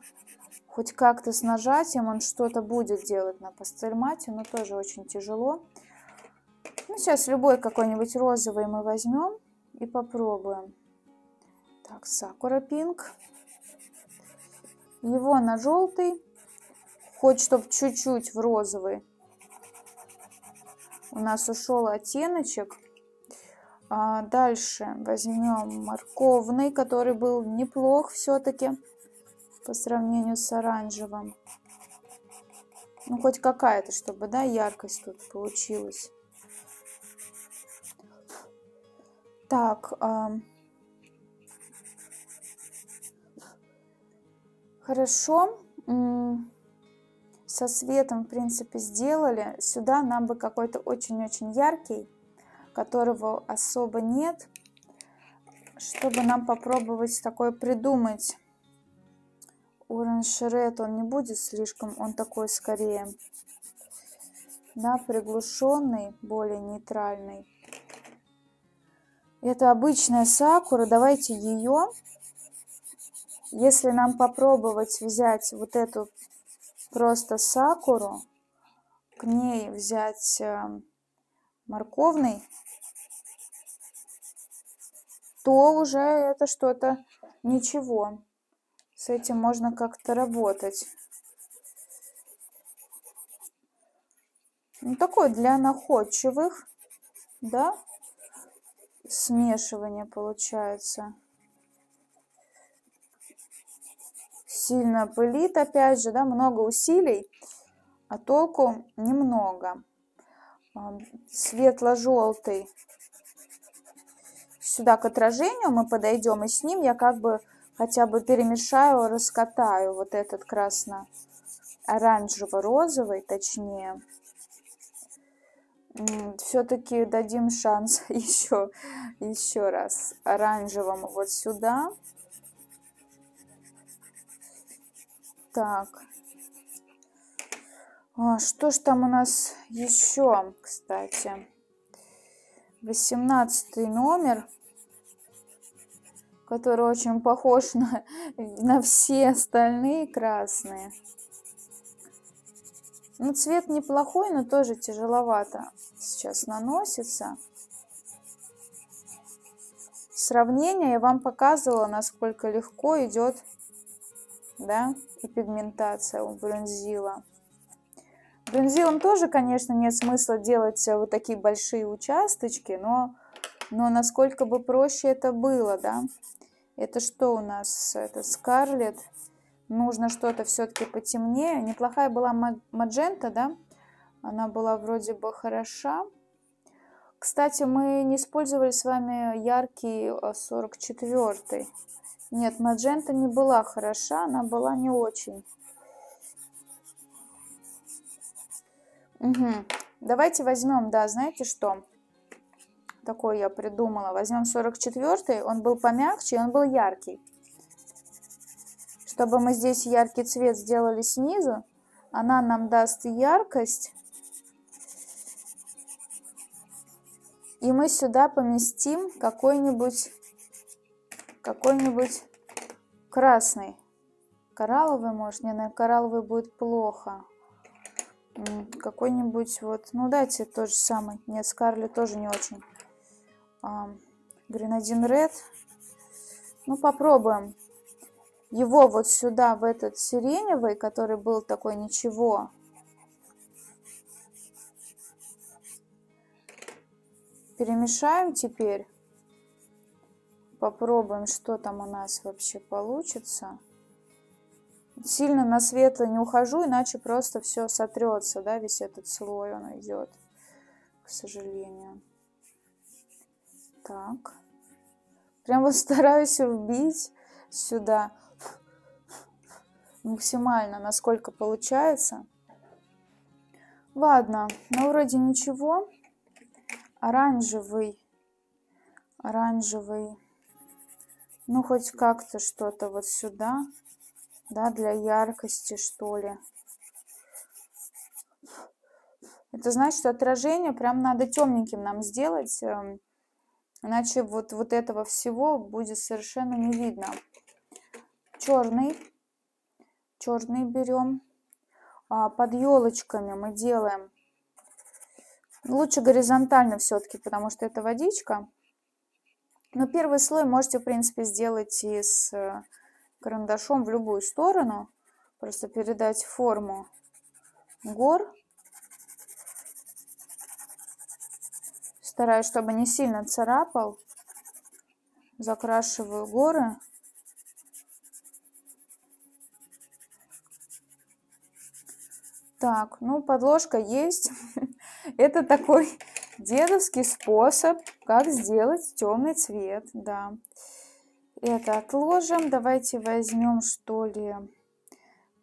Хоть как-то с нажатием он что-то будет делать на пастельмате, но тоже очень тяжело. Ну, сейчас любой какой-нибудь розовый мы возьмем и попробуем. Так, Сакура Пинк. Его на желтый. Хоть чтобы чуть-чуть в розовый. У нас ушел оттеночек. А дальше возьмем морковный, который был неплох все-таки по сравнению с оранжевым. Ну, хоть какая-то, чтобы, да, яркость тут получилась. Так. Хорошо. Со светом, в принципе, сделали. Сюда нам бы какой-то очень-очень яркий, которого особо нет. Чтобы нам попробовать такое придумать. Orange Red он не будет слишком, он такой скорее, да, приглушенный, более нейтральный. Это обычная сакура. Давайте ее. Если нам попробовать взять вот эту просто сакуру, к ней взять э, морковный, то уже это что-то ничего. С этим можно как-то работать. Ну, такой для находчивых, да, смешивание получается. Сильно пылит, опять же, да, много усилий, а толку немного. Светло-желтый. Сюда к отражению мы подойдем, и с ним я как бы хотя бы перемешаю, раскатаю вот этот красно-оранжево-розовый, точнее все-таки дадим шанс еще, еще раз оранжевому вот сюда. Так. А, что ж там у нас еще, кстати? 18 номер, который очень похож на, на все остальные красные. Ну, цвет неплохой, но тоже тяжеловато сейчас наносится. Сравнение я вам показывала, насколько легко идет да, и пигментация у бронзила. Бронзилом тоже, конечно, нет смысла делать вот такие большие участочки, но, но насколько бы проще это было, да. Это что у нас? Это Скарлетт нужно что-то все-таки потемнее. Неплохая была маджента, да? Она была вроде бы хороша. Кстати, мы не использовали с вами яркий 44 -й. Нет, маджента не была хороша, она была не очень. Угу. Давайте возьмем, да, знаете что? Такой я придумала. Возьмем 44 он был помягче, он был яркий. Чтобы мы здесь яркий цвет сделали снизу, Она нам даст яркость. И мы сюда поместим какой-нибудь какой-нибудь красный. Коралловый, может? Не, на коралловый будет плохо. Какой-нибудь вот... Ну, дайте тот же самый. Нет, Скарли тоже не очень. Гренадин Ред. Ну, попробуем. Его вот сюда, в этот сиреневый, который был такой ничего. Перемешаем теперь. Попробуем, что там у нас вообще получится. Сильно на светло не ухожу, иначе просто все сотрется, да, весь этот слой он идет, к сожалению. Так. Прям вот стараюсь вбить сюда максимально, насколько получается. Ладно, ну вроде ничего оранжевый, оранжевый, ну хоть как-то что-то вот сюда, да, для яркости что ли. Это значит, что отражение прям надо темненьким нам сделать, эм, иначе вот, вот этого всего будет совершенно не видно. Черный, черный берем. А под елочками мы делаем Лучше горизонтально все-таки, потому что это водичка. Но первый слой можете, в принципе, сделать и с э, карандашом в любую сторону. Просто передать форму гор. Стараюсь, чтобы не сильно царапал. Закрашиваю горы. Так, ну подложка есть. Это такой дедовский способ, как сделать темный цвет, да. Это отложим. Давайте возьмем, что ли.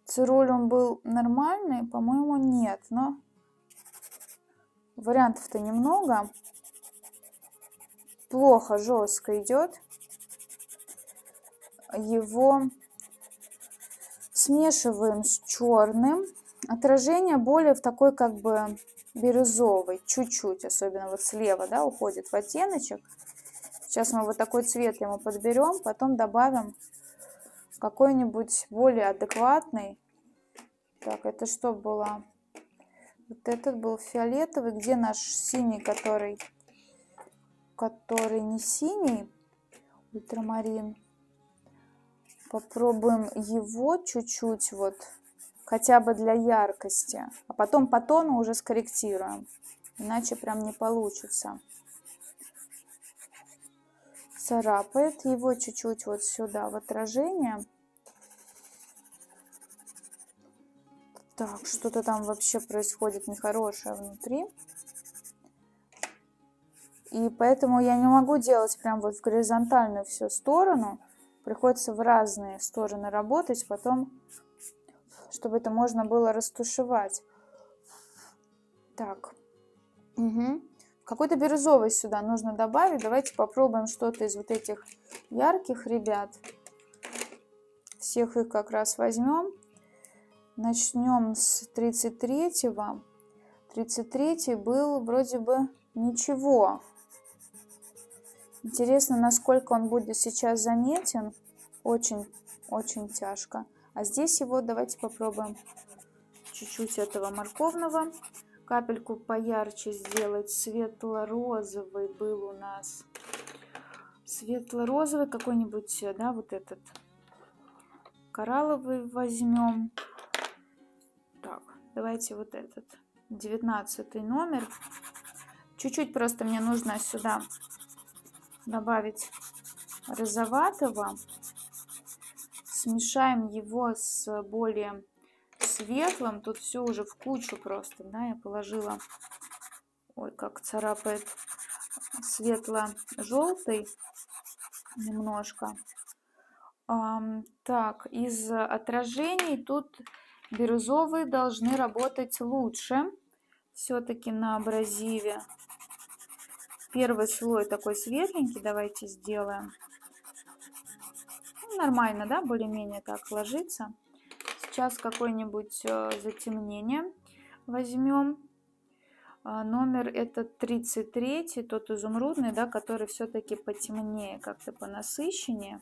Цируль он был нормальный? По-моему, нет, но вариантов-то немного. Плохо, жестко идет. Его смешиваем с черным. Отражение более в такой как бы бирюзовый, чуть-чуть, особенно вот слева, да, уходит в оттеночек. Сейчас мы вот такой цвет ему подберем, потом добавим какой-нибудь более адекватный. Так, это что было? Вот этот был фиолетовый. Где наш синий, который, который не синий? Ультрамарин. Попробуем его чуть-чуть вот хотя бы для яркости. А потом по тону уже скорректируем, иначе прям не получится. Царапает его чуть-чуть вот сюда в отражение. Так, что-то там вообще происходит нехорошее внутри. И поэтому я не могу делать прям вот в горизонтальную всю сторону. Приходится в разные стороны работать, потом чтобы это можно было растушевать. Так. Угу. Какой-то бирюзовый сюда нужно добавить. Давайте попробуем что-то из вот этих ярких ребят. Всех их как раз возьмем. Начнем с 33-го. 33 был вроде бы ничего. Интересно, насколько он будет сейчас заметен. Очень, очень тяжко. А здесь его давайте попробуем чуть-чуть этого морковного. Капельку поярче сделать. Светло-розовый был у нас. Светло-розовый какой-нибудь, да, вот этот. Коралловый возьмем. Так, давайте вот этот. 19 номер. Чуть-чуть просто мне нужно сюда добавить розоватого смешаем его с более светлым. Тут все уже в кучу просто, да, я положила. Ой, как царапает светло-желтый немножко. Так, из отражений тут бирюзовые должны работать лучше. Все-таки на абразиве. Первый слой такой светленький давайте сделаем нормально, да, более-менее так ложится. сейчас какое-нибудь э, затемнение возьмем. А, номер это 33, тот изумрудный, да, который все-таки потемнее, как-то понасыщеннее.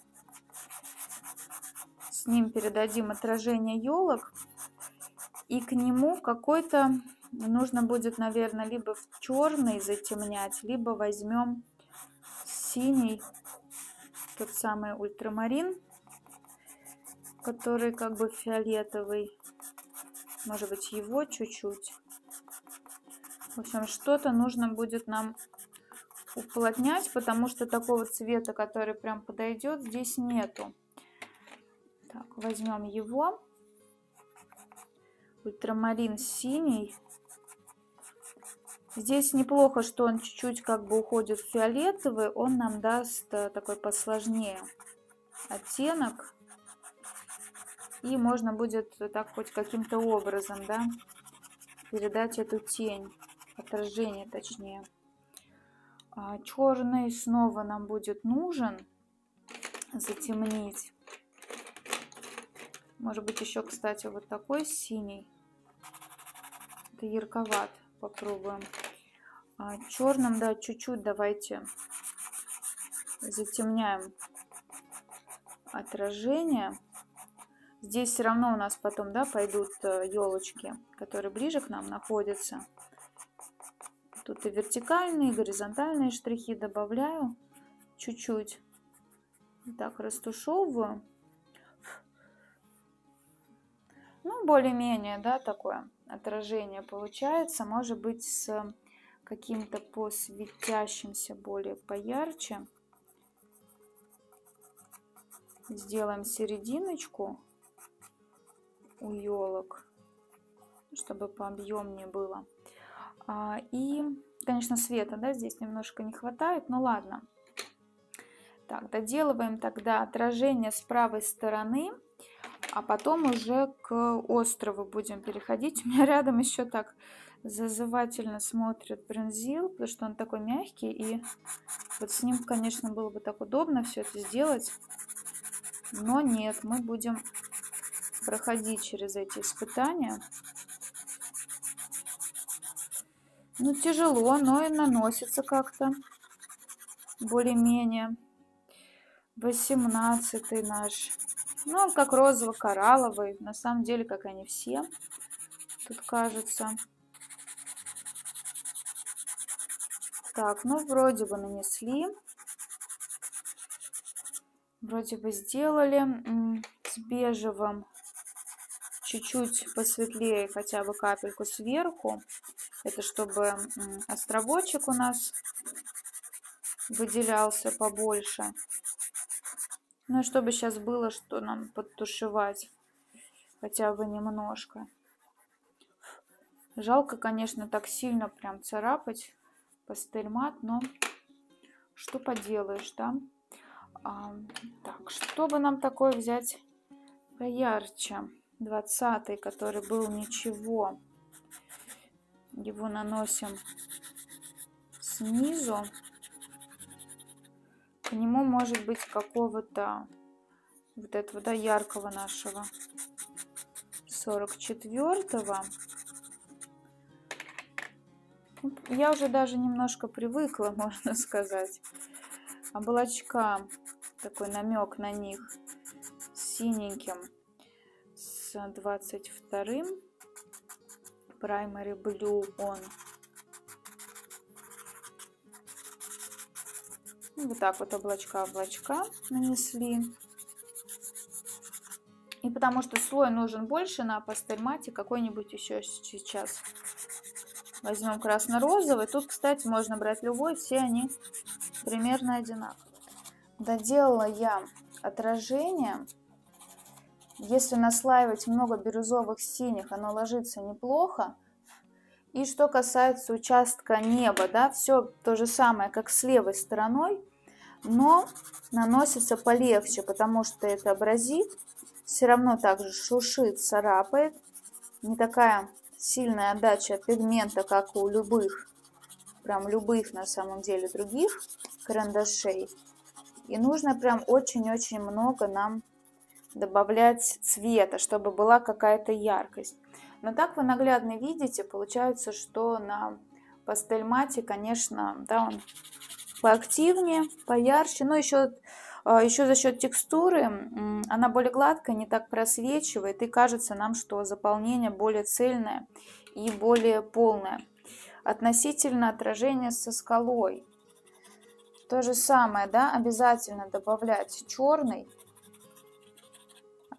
С ним передадим отражение елок. И к нему какой-то нужно будет, наверное, либо в черный затемнять, либо возьмем синий, тот самый ультрамарин, который как бы фиолетовый. Может быть, его чуть-чуть. В общем, что-то нужно будет нам уплотнять, потому что такого цвета, который прям подойдет, здесь нету. Так, возьмем его. Ультрамарин синий. Здесь неплохо, что он чуть-чуть как бы уходит в фиолетовый. Он нам даст э, такой посложнее оттенок. И можно будет так хоть каким-то образом, да, передать эту тень отражение точнее. А, черный снова нам будет нужен затемнить. Может быть еще, кстати, вот такой синий. Это ярковат. Попробуем. А, черным, да, чуть-чуть давайте затемняем отражение. Здесь все равно у нас потом, да, пойдут елочки, э, которые ближе к нам находятся. Тут и вертикальные, и горизонтальные штрихи добавляю чуть-чуть. Так, растушевываю. Ну, более-менее, да, такое отражение получается. Может быть, с каким-то посветящимся, более поярче. Сделаем серединочку у елок, чтобы пообъемнее было. А, и, конечно, света, да, здесь немножко не хватает, но ладно. Так, доделываем тогда отражение с правой стороны, а потом уже к острову будем переходить. У меня рядом еще так зазывательно смотрит брензил, потому что он такой мягкий, и вот с ним, конечно, было бы так удобно все это сделать. Но нет, мы будем проходить через эти испытания. Ну, тяжело, но и наносится как-то более-менее. Восемнадцатый наш. Ну, как розово-коралловый. На самом деле, как они все. Тут кажется. Так, ну, вроде бы нанесли. Вроде бы сделали. С бежевым чуть-чуть посветлее хотя бы капельку сверху. Это чтобы островочек у нас выделялся побольше. Ну и чтобы сейчас было, что нам подтушевать хотя бы немножко. Жалко, конечно, так сильно прям царапать пастельмат, но что поделаешь, да? А, так, чтобы нам такое взять поярче? 20 который был ничего его наносим снизу. К нему может быть какого-то вот этого, да, яркого нашего 44-го. Я уже даже немножко привыкла, можно сказать. Облачка, такой намек на них синеньким с 22-м Primary Blue он. Вот так вот облачка-облачка нанесли. И потому что слой нужен больше на пастельмате, какой-нибудь еще сейчас возьмем красно-розовый. Тут, кстати, можно брать любой, все они примерно одинаковые. Доделала я отражение если наслаивать много бирюзовых синих, оно ложится неплохо. И что касается участка неба, да, все то же самое, как с левой стороной, но наносится полегче, потому что это абразит, все равно также шушит, царапает. Не такая сильная отдача пигмента, как у любых, прям любых на самом деле других карандашей. И нужно прям очень-очень много нам добавлять цвета, чтобы была какая-то яркость. Но так вы наглядно видите, получается, что на пастель мате, конечно, да, он поактивнее, поярче, но еще, а, еще за счет текстуры она более гладкая, не так просвечивает, и кажется нам, что заполнение более цельное и более полное. Относительно отражения со скалой. То же самое, да, обязательно добавлять черный,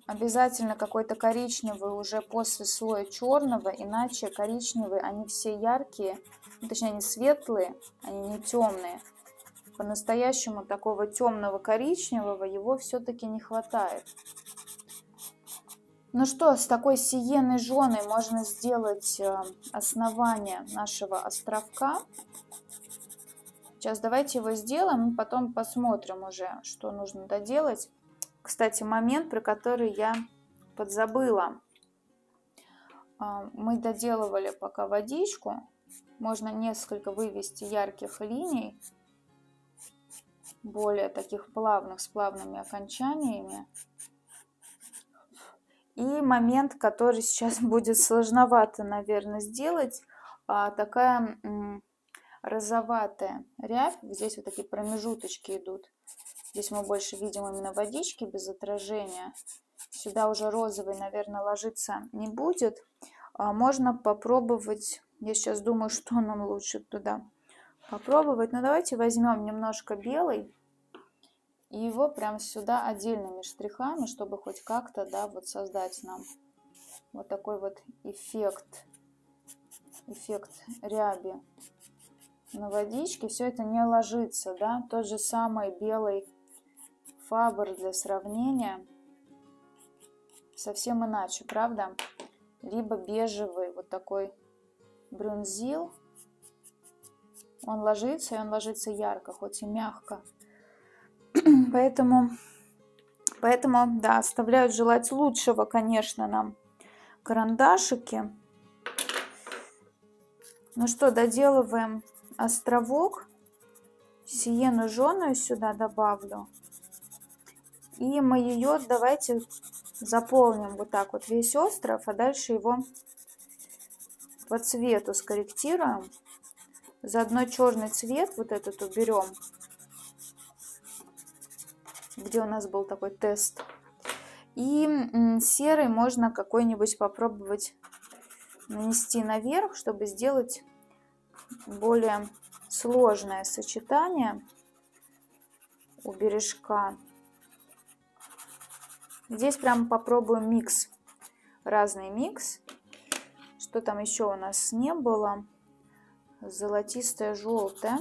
обязательно какой-то коричневый уже после слоя черного, иначе коричневые, они все яркие, ну, точнее они светлые, они не темные. По-настоящему такого темного коричневого его все-таки не хватает. Ну что, с такой сиеной жженой можно сделать э, основание нашего островка. Сейчас давайте его сделаем, потом посмотрим уже, что нужно доделать. Кстати, момент, про который я подзабыла. А, мы доделывали пока водичку. Можно несколько вывести ярких линий, более таких плавных, с плавными окончаниями. И момент, который сейчас будет сложновато, наверное, сделать, а, такая розоватая рябь. Здесь вот такие промежуточки идут. Здесь мы больше видим именно водички без отражения. Сюда уже розовый, наверное, ложиться не будет. А можно попробовать, я сейчас думаю, что нам лучше туда попробовать. Но давайте возьмем немножко белый и его прям сюда отдельными штрихами, чтобы хоть как-то, да, вот создать нам вот такой вот эффект, эффект ряби на водичке. Все это не ложится, да, тот же самый белый фабр для сравнения совсем иначе, правда? Либо бежевый вот такой брюнзил, он ложится, и он ложится ярко, хоть и мягко. Поэтому, поэтому, да, оставляют желать лучшего, конечно, нам карандашики. Ну что, доделываем островок. Сиену жженую сюда добавлю. И мы ее давайте заполним вот так вот весь остров, а дальше его по цвету скорректируем. Заодно черный цвет вот этот уберем где у нас был такой тест. И серый можно какой-нибудь попробовать нанести наверх, чтобы сделать более сложное сочетание у бережка. Здесь прям попробуем микс, разный микс. Что там еще у нас не было? Золотистое, желтое.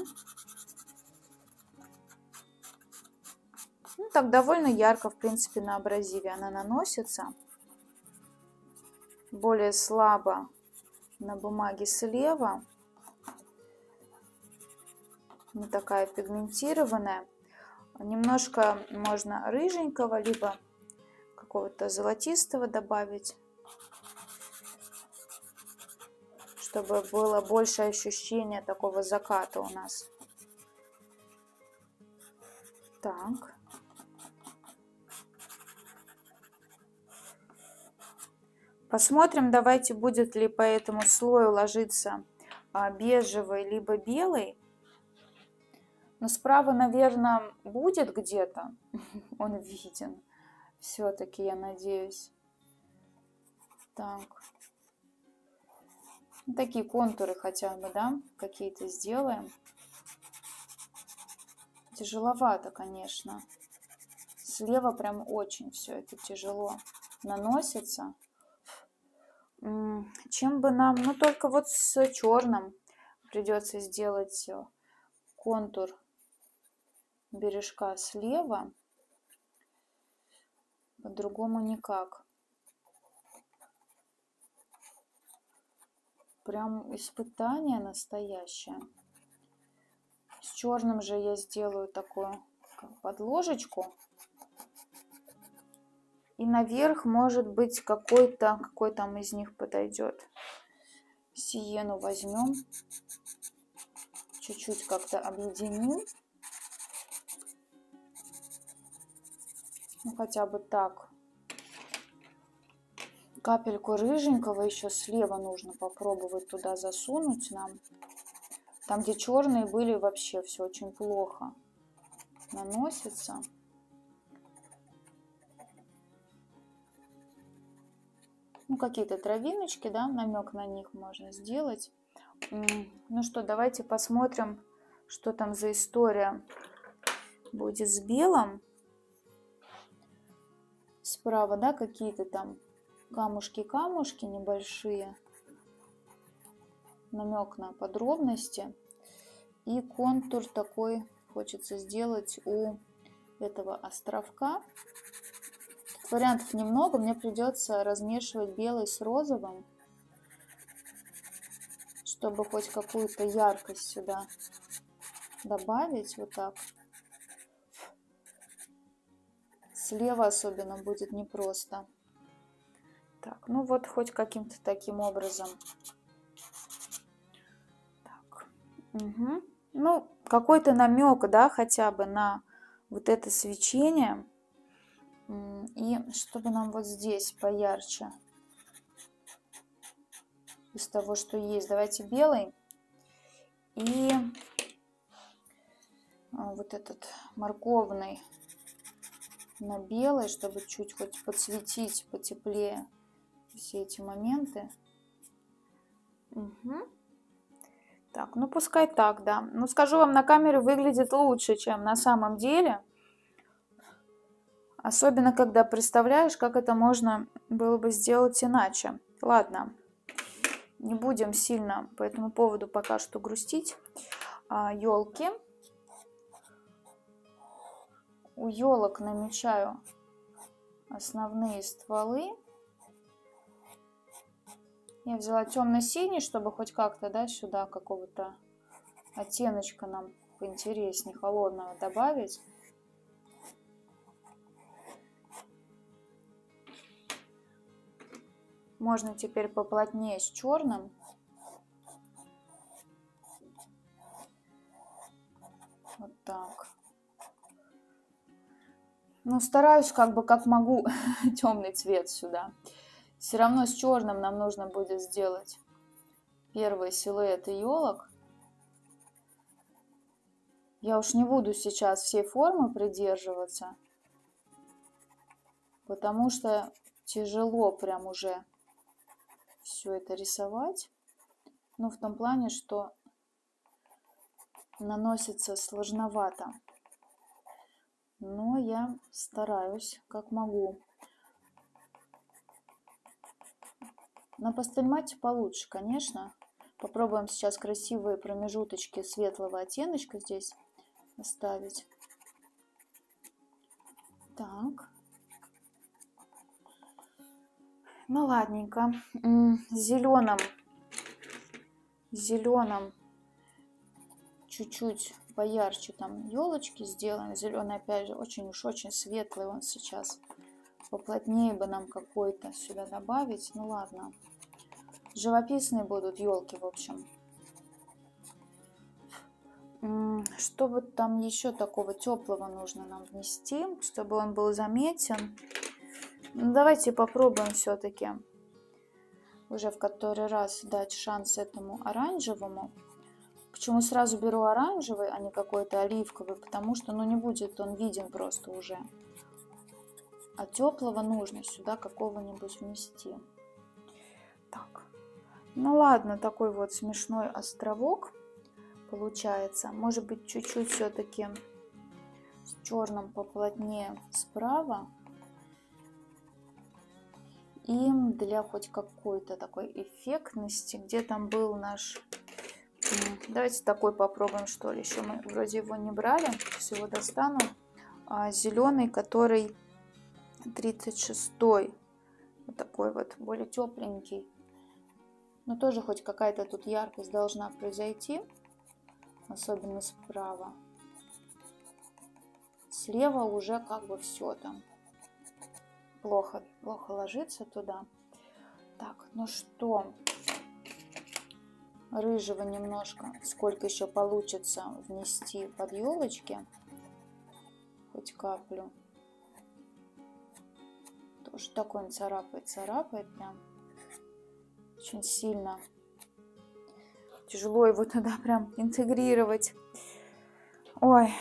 Ну, так довольно ярко, в принципе, на абразиве она наносится. Более слабо на бумаге слева. Не такая пигментированная. Немножко можно рыженького, либо какого-то золотистого добавить, чтобы было больше ощущения такого заката у нас. Так. Посмотрим, давайте, будет ли по этому слою ложиться а, бежевый либо белый. Но справа, наверное, будет где-то. Он виден. Все-таки, я надеюсь. Так. Такие контуры хотя бы, да, какие-то сделаем. Тяжеловато, конечно. Слева прям очень все это тяжело наносится чем бы нам, ну только вот с черным придется сделать контур бережка слева, по-другому никак. Прям испытание настоящее. С черным же я сделаю такую подложечку и наверх может быть какой-то, какой там из них подойдет. Сиену возьмем. Чуть-чуть как-то объединим. Ну, хотя бы так. капельку рыженького еще слева нужно попробовать туда засунуть нам. Там, где черные были, вообще все очень плохо наносится. Ну, какие-то травиночки, да, намек на них можно сделать. Ну что, давайте посмотрим, что там за история будет с белым. Справа, да, какие-то там камушки-камушки небольшие. Намек на подробности. И контур такой хочется сделать у этого островка. вариантов немного, мне придется размешивать белый с розовым, чтобы хоть какую-то яркость сюда добавить, вот так. Слева особенно будет непросто. Так, ну вот хоть каким-то таким образом. Так. Угу. Ну, какой-то намек, да, хотя бы на вот это свечение. И чтобы нам вот здесь поярче из того, что есть. Давайте белый. И а, вот этот морковный на белый, чтобы чуть хоть подсветить потеплее все эти моменты. Угу. Так, ну пускай так, да. Ну скажу вам, на камере выглядит лучше, чем на самом деле. Особенно, когда представляешь, как это можно было бы сделать иначе. Ладно, не будем сильно по этому поводу пока что грустить. А, елки. У елок намечаю основные стволы. Я взяла темно-синий, чтобы хоть как-то, да, сюда какого-то оттеночка нам поинтереснее, холодного добавить. Можно теперь поплотнее с черным. Вот так. Ну, стараюсь как бы как могу темный цвет сюда. Все равно с черным нам нужно будет сделать первые силуэты елок. Я уж не буду сейчас всей формы придерживаться, потому что тяжело прям уже все это рисовать. Ну, в том плане, что наносится сложновато. Но я стараюсь, как могу. На пастельмате получше, конечно. Попробуем сейчас красивые промежуточки светлого оттеночка здесь оставить. Так. Ну ладненько. Зеленым, зеленым чуть-чуть поярче там елочки сделаем. Зеленый опять же очень уж очень светлый он сейчас. Поплотнее бы нам какой-то сюда добавить. Ну ладно. Живописные будут елки, в общем. Что вот там еще такого теплого нужно нам внести, чтобы он был заметен? Ну, давайте попробуем все-таки уже в который раз дать шанс этому оранжевому. Почему сразу беру оранжевый, а не какой-то оливковый? Потому что ну, не будет он виден просто уже. А теплого нужно сюда какого-нибудь внести. Так. Ну ладно, такой вот смешной островок получается. Может быть, чуть-чуть все-таки с черным поплотнее справа. И для хоть какой-то такой эффектности, где там был наш... Давайте такой попробуем, что ли. Еще мы вроде его не брали. Сейчас его достану. А, зеленый, который 36 -й. Вот такой вот, более тепленький. Но тоже хоть какая-то тут яркость должна произойти, особенно справа. Слева уже как бы все там плохо, плохо ложится туда. Так, ну что, рыжего немножко, сколько еще получится внести под елочки, хоть каплю. Тоже такой он царапает, царапает прям. Очень сильно. Тяжело его туда прям интегрировать. Ой,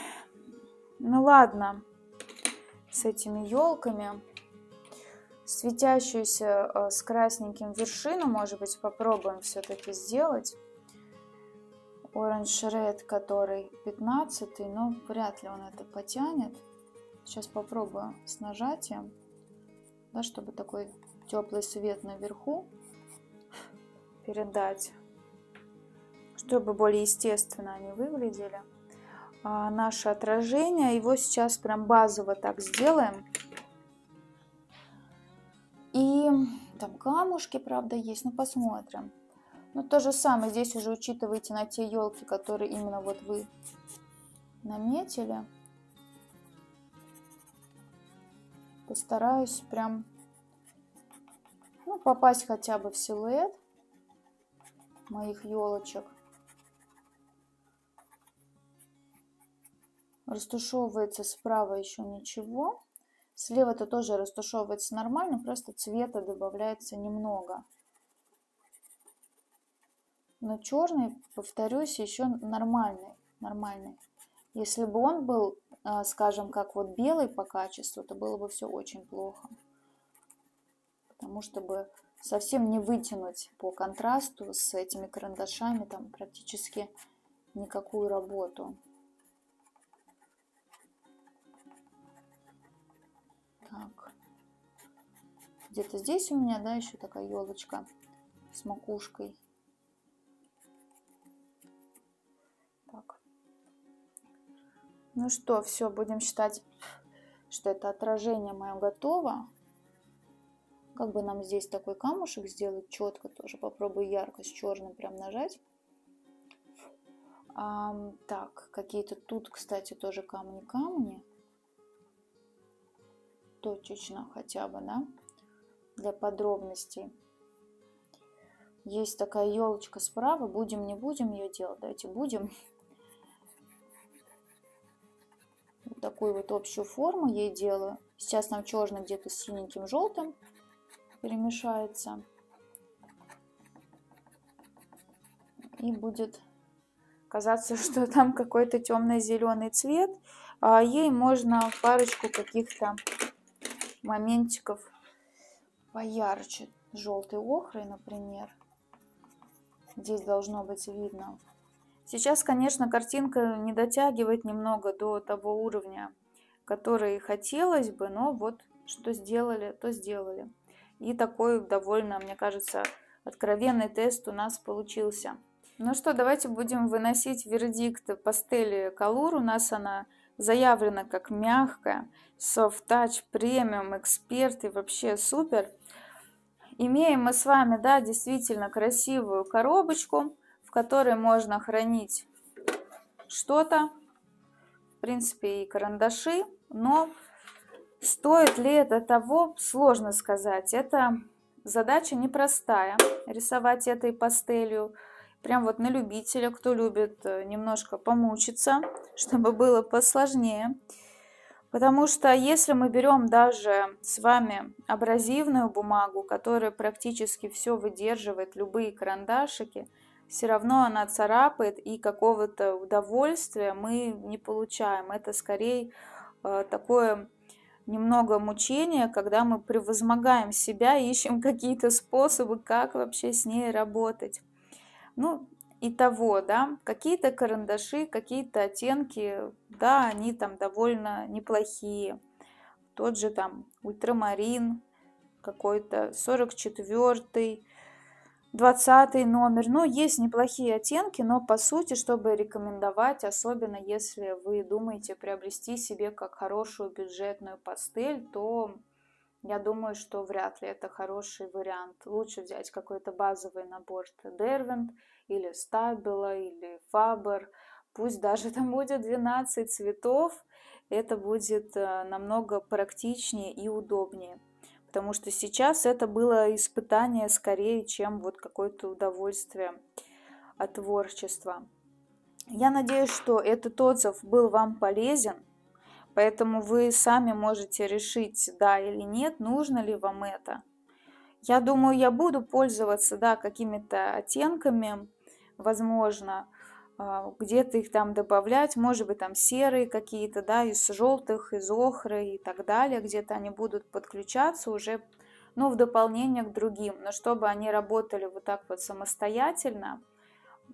ну ладно, с этими елками. Светящуюся э, с красненьким вершину, может быть, попробуем все-таки сделать. Orange Red, который 15, но вряд ли он это потянет. Сейчас попробую с нажатием, да, чтобы такой теплый свет наверху передать, чтобы более естественно они выглядели. А, наше отражение, его сейчас прям базово так сделаем. И там камушки, правда, есть, но посмотрим. Но то же самое, здесь уже учитывайте на те елки, которые именно вот вы наметили. Постараюсь прям ну, попасть хотя бы в силуэт моих елочек. Растушевывается справа еще ничего. Слева-то тоже растушевывается нормально, просто цвета добавляется немного. Но черный, повторюсь, еще нормальный, нормальный. Если бы он был, а, скажем, как вот белый по качеству, то было бы все очень плохо. Потому что бы совсем не вытянуть по контрасту с этими карандашами там практически никакую работу. Так. Где-то здесь у меня, да, еще такая елочка с макушкой. Ну что, все, будем считать, что это отражение мое готово. Как бы нам здесь такой камушек сделать четко тоже. Попробую ярко с черным прям нажать. А, так, какие-то тут, кстати, тоже камни-камни. Точечно хотя бы, да, для подробностей. Есть такая елочка справа. Будем, не будем ее делать? Давайте будем. Такую вот общую форму ей делаю. Сейчас нам черный где-то с синеньким, желтым перемешается. И будет казаться, что там какой-то темный зеленый цвет. А ей можно парочку каких-то моментиков поярче. Желтой охрой, например. Здесь должно быть видно Сейчас, конечно, картинка не дотягивает немного до того уровня, который хотелось бы, но вот что сделали, то сделали. И такой довольно, мне кажется, откровенный тест у нас получился. Ну что, давайте будем выносить вердикт пастели Color. У нас она заявлена как мягкая, soft touch, премиум, эксперт и вообще супер. Имеем мы с вами, да, действительно красивую коробочку которой можно хранить что-то, в принципе, и карандаши, но стоит ли это того, сложно сказать. Это задача непростая, рисовать этой пастелью. Прям вот на любителя, кто любит э, немножко помучиться, чтобы было посложнее. Потому что если мы берем даже с вами абразивную бумагу, которая практически все выдерживает, любые карандашики – все равно она царапает, и какого-то удовольствия мы не получаем. Это скорее э, такое немного мучение, когда мы превозмогаем себя, ищем какие-то способы, как вообще с ней работать. Ну, и того, да, какие-то карандаши, какие-то оттенки, да, они там довольно неплохие. Тот же там ультрамарин, какой-то 44-й, 20 номер. Ну, есть неплохие оттенки, но по сути, чтобы рекомендовать, особенно если вы думаете приобрести себе как хорошую бюджетную пастель, то я думаю, что вряд ли это хороший вариант. Лучше взять какой-то базовый набор Derwent или Stabilo или Faber. Пусть даже там будет 12 цветов, это будет э, намного практичнее и удобнее потому что сейчас это было испытание скорее, чем вот какое-то удовольствие от творчества. Я надеюсь, что этот отзыв был вам полезен. Поэтому вы сами можете решить, да или нет, нужно ли вам это. Я думаю, я буду пользоваться, да, какими-то оттенками, возможно, где-то их там добавлять, может быть, там серые какие-то, да, из желтых, из охры и так далее, где-то они будут подключаться уже, ну, в дополнение к другим, но чтобы они работали вот так вот самостоятельно,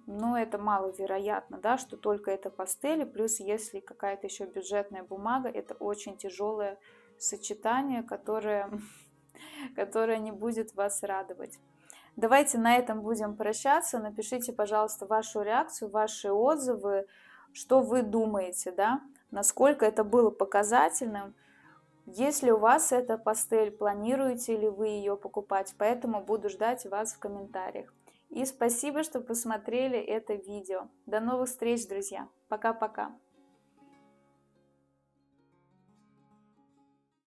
ну, это маловероятно, да, что только это пастели, плюс если какая-то еще бюджетная бумага, это очень тяжелое сочетание, которое, которое не будет вас радовать. Давайте на этом будем прощаться. Напишите, пожалуйста, вашу реакцию, ваши отзывы, что вы думаете, да, насколько это было показательным. Если у вас эта пастель, планируете ли вы ее покупать, поэтому буду ждать вас в комментариях. И спасибо, что посмотрели это видео. До новых встреч, друзья. Пока-пока.